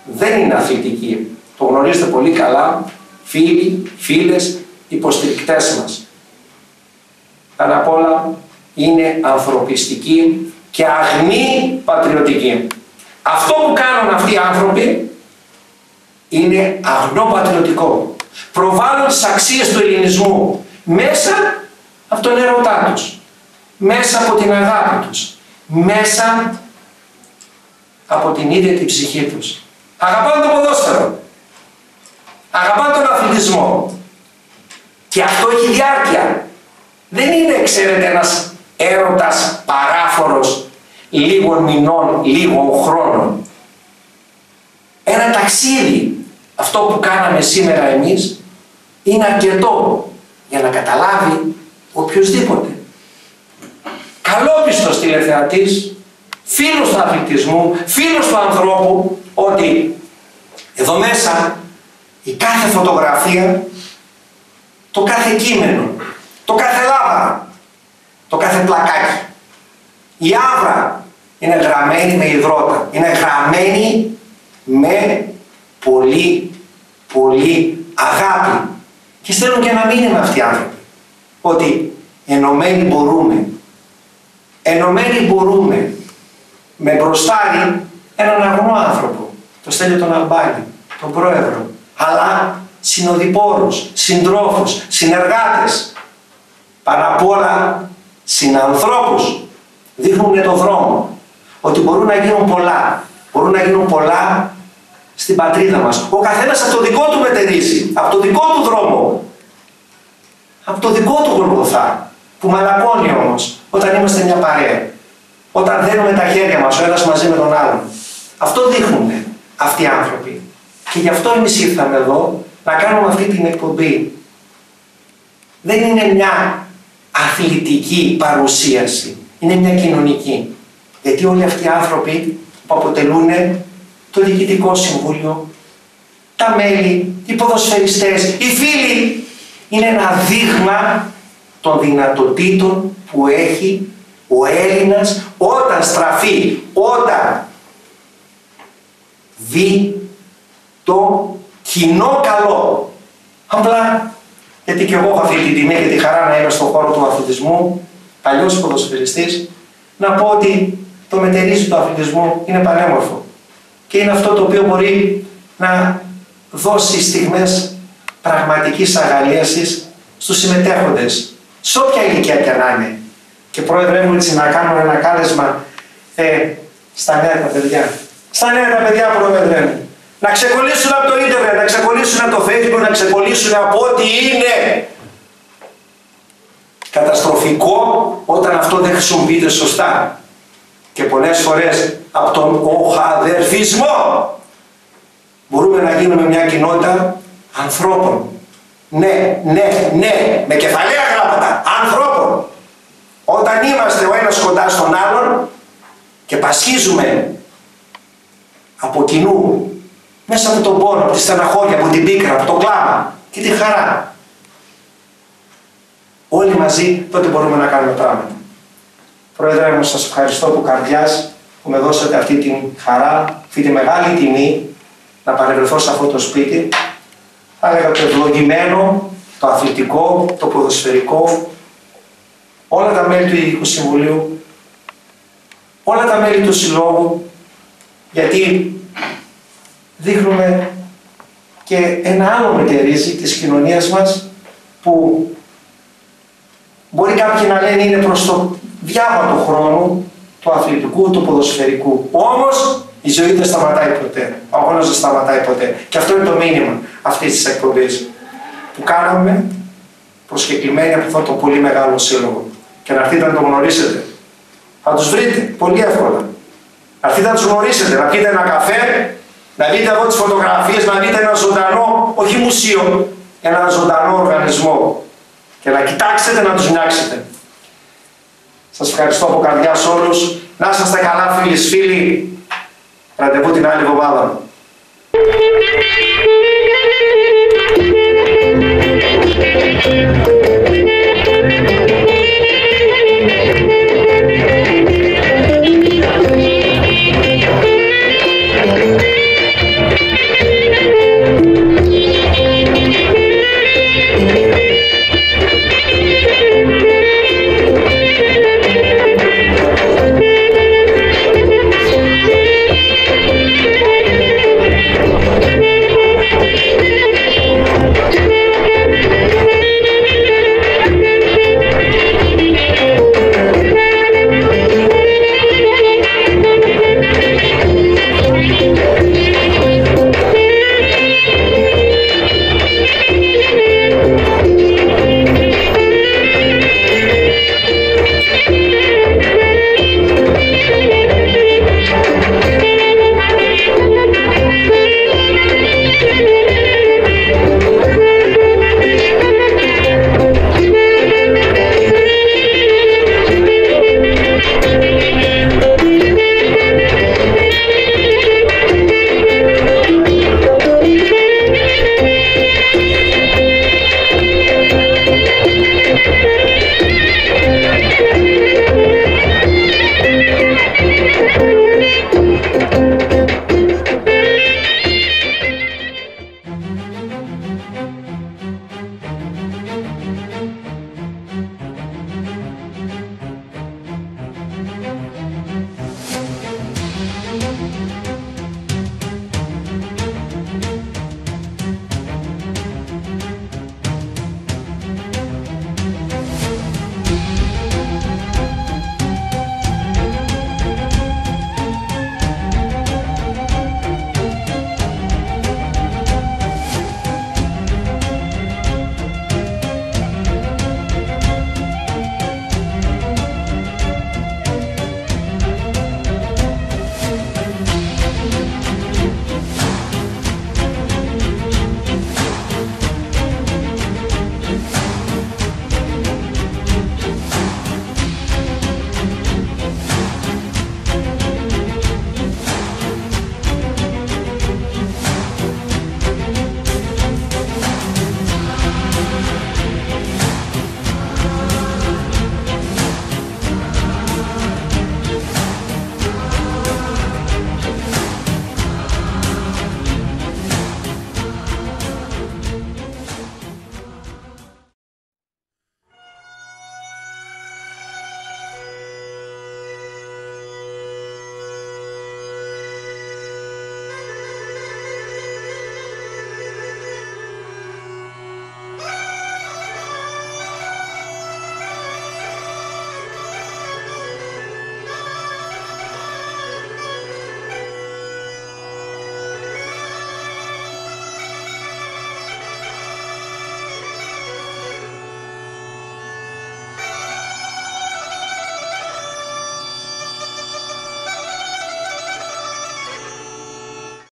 δεν είναι αθλητική. Το γνωρίζετε πολύ καλά, φίλοι, φίλες, υποστηρικτές μας. Πάνω απ' όλα είναι ανθρωπιστική και αγνή πατριωτική. Αυτό που κάνουν αυτοί οι άνθρωποι είναι αγνό πατριωτικό. Προβάλλουν τις αξίες του ελληνισμού μέσα από τον ερωτά τους, μέσα από την αγάπη τους, μέσα από την ίδια την ψυχή τους. Αγαπάνε το ποδόσφαιρο. Αγαπάνε τον αθλητισμό. Και αυτό έχει διάρκεια. Δεν είναι, ξέρετε, ένας έρωτας παράφορος λίγων μηνών, λίγων χρόνων. Ένα ταξίδι, αυτό που κάναμε σήμερα εμείς, είναι αρκετό για να καταλάβει οποιοδήποτε. Καλόπιστος τηλεθεατής, φίλος του αθλητισμού, φίλος του ανθρώπου, ότι εδώ μέσα η κάθε φωτογραφία, το κάθε κείμενο, το κάθε λάβα, το κάθε πλακάκι, η άβρα είναι γραμμένη με υδρότα, είναι γραμμένη με πολύ, πολύ αγάπη. Και στέλνουν και ένα μήνυμα αυτοί οι άνθρωποι, ότι ενωμένοι μπορούμε, ενωμένοι μπορούμε, με μπροστάρι έναν αγνό άνθρωπο, το στέλνει τον Αλμπάνη, τον πρόεδρο, αλλά συνοδοιπόρους, συντρόφους, συνεργάτες, πάνω απ' όλα συνανθρώπους, δείχνουν το δρόμο, ότι μπορούν να γίνουν πολλά, μπορούν να γίνουν πολλά στην πατρίδα μας. Ο καθένας από το δικό του μετερίζει, από το δικό του δρόμο, από το δικό του γολγοθά, που μαλακώνει όμως όταν είμαστε μια παρέα. Όταν δένουμε τα χέρια μας ο ένας μαζί με τον άλλον. Αυτό δείχνουν αυτοί οι άνθρωποι. Και γι' αυτό εμείς ήρθαμε εδώ να κάνουμε αυτή την εκπομπή. Δεν είναι μια αθλητική παρουσίαση. Είναι μια κοινωνική. Γιατί όλοι αυτοί οι άνθρωποι που αποτελούν το Διοικητικό Συμβούλιο, τα μέλη, οι ποδοσφαιριστές, οι φίλοι, είναι ένα δείγμα των δυνατοτήτων που έχει ο Έλληνας όταν στραφεί, όταν δει το κοινό καλό. Απλά γιατί και εγώ έχω αυτή την τιμή και τη χαρά να είμαι στον χώρο του αθλητισμού, παλιός ποδοσφαιριστής, να πω ότι το μετερίζει του αθλητισμού είναι πανέμορφο. Και είναι αυτό το οποίο μπορεί να δώσει στιγμές πραγματικής αγαλίασης στους συμμετέχοντες, σε όποια ηλικία και να είναι. Και πρόεδρε μου έτσι να κάνω ένα κάλεσμα ε, στα νέα τα παιδιά. Στα νέα τα παιδιά πρόεδρε μου. Να ξεκολλήσουν από το ίντερνετ, να ξεκολλήσουν από το facebook, να ξεκολλήσουν από ό,τι είναι καταστροφικό όταν αυτό δεν χρησιμοποιείται σωστά. Και πολλές φορές από τον οχαδερφισμό μπορούμε να γίνουμε μια κοινότητα ανθρώπων. Ναι, ναι, ναι, με κεφαλαία γράμματα, ανθρώπων. Όταν είμαστε ο ένας κοντά στον άλλον και πασχίζουμε από κοινού μέσα από τον πόνο, από τη στεναχώρια, από την πίκρα, από το κλάμα και τη χαρά. Όλοι μαζί τότε μπορούμε να κάνουμε πράγματα. Πρόεδρε μου, σας ευχαριστώ από καρδιάς που με δώσατε αυτή την χαρά, αυτή τη μεγάλη τιμή να παρευρεθώ σε αυτό το σπίτι. Θα έλεγα το ευλογημένο, το αθλητικό, το ποδοσφαιρικό, όλα τα μέλη του Ειδικού Συμβουλίου, όλα τα μέλη του Συλλόγου, γιατί δείχνουμε και ένα άλλο μετερίζει της κοινωνίας μας που μπορεί κάποιοι να λένε είναι προς το διάβα του χρόνου, του αθλητικού, του ποδοσφαιρικού. Όμως η ζωή δεν σταματάει ποτέ. Ο αγώνας δεν σταματάει ποτέ. Και αυτό είναι το μήνυμα αυτής της εκπομπής που κάναμε προσκεκλημένοι από αυτό το πολύ μεγάλο σύλλογο. Και να έρθετε να το γνωρίσετε. Θα τους βρείτε πολύ εύκολα. Να έρθετε να τους γνωρίσετε, να πείτε ένα καφέ να δείτε εδώ τις φωτογραφίες, να δείτε ένα ζωντανό, όχι μουσείο, ένα ζωντανό οργανισμό και να κοιτάξετε να τους νιάξετε. Σας ευχαριστώ από καρδιάς όλους. Να είσαστε καλά φίλες φίλοι. Ραντεβού την άλλη εβδομάδα.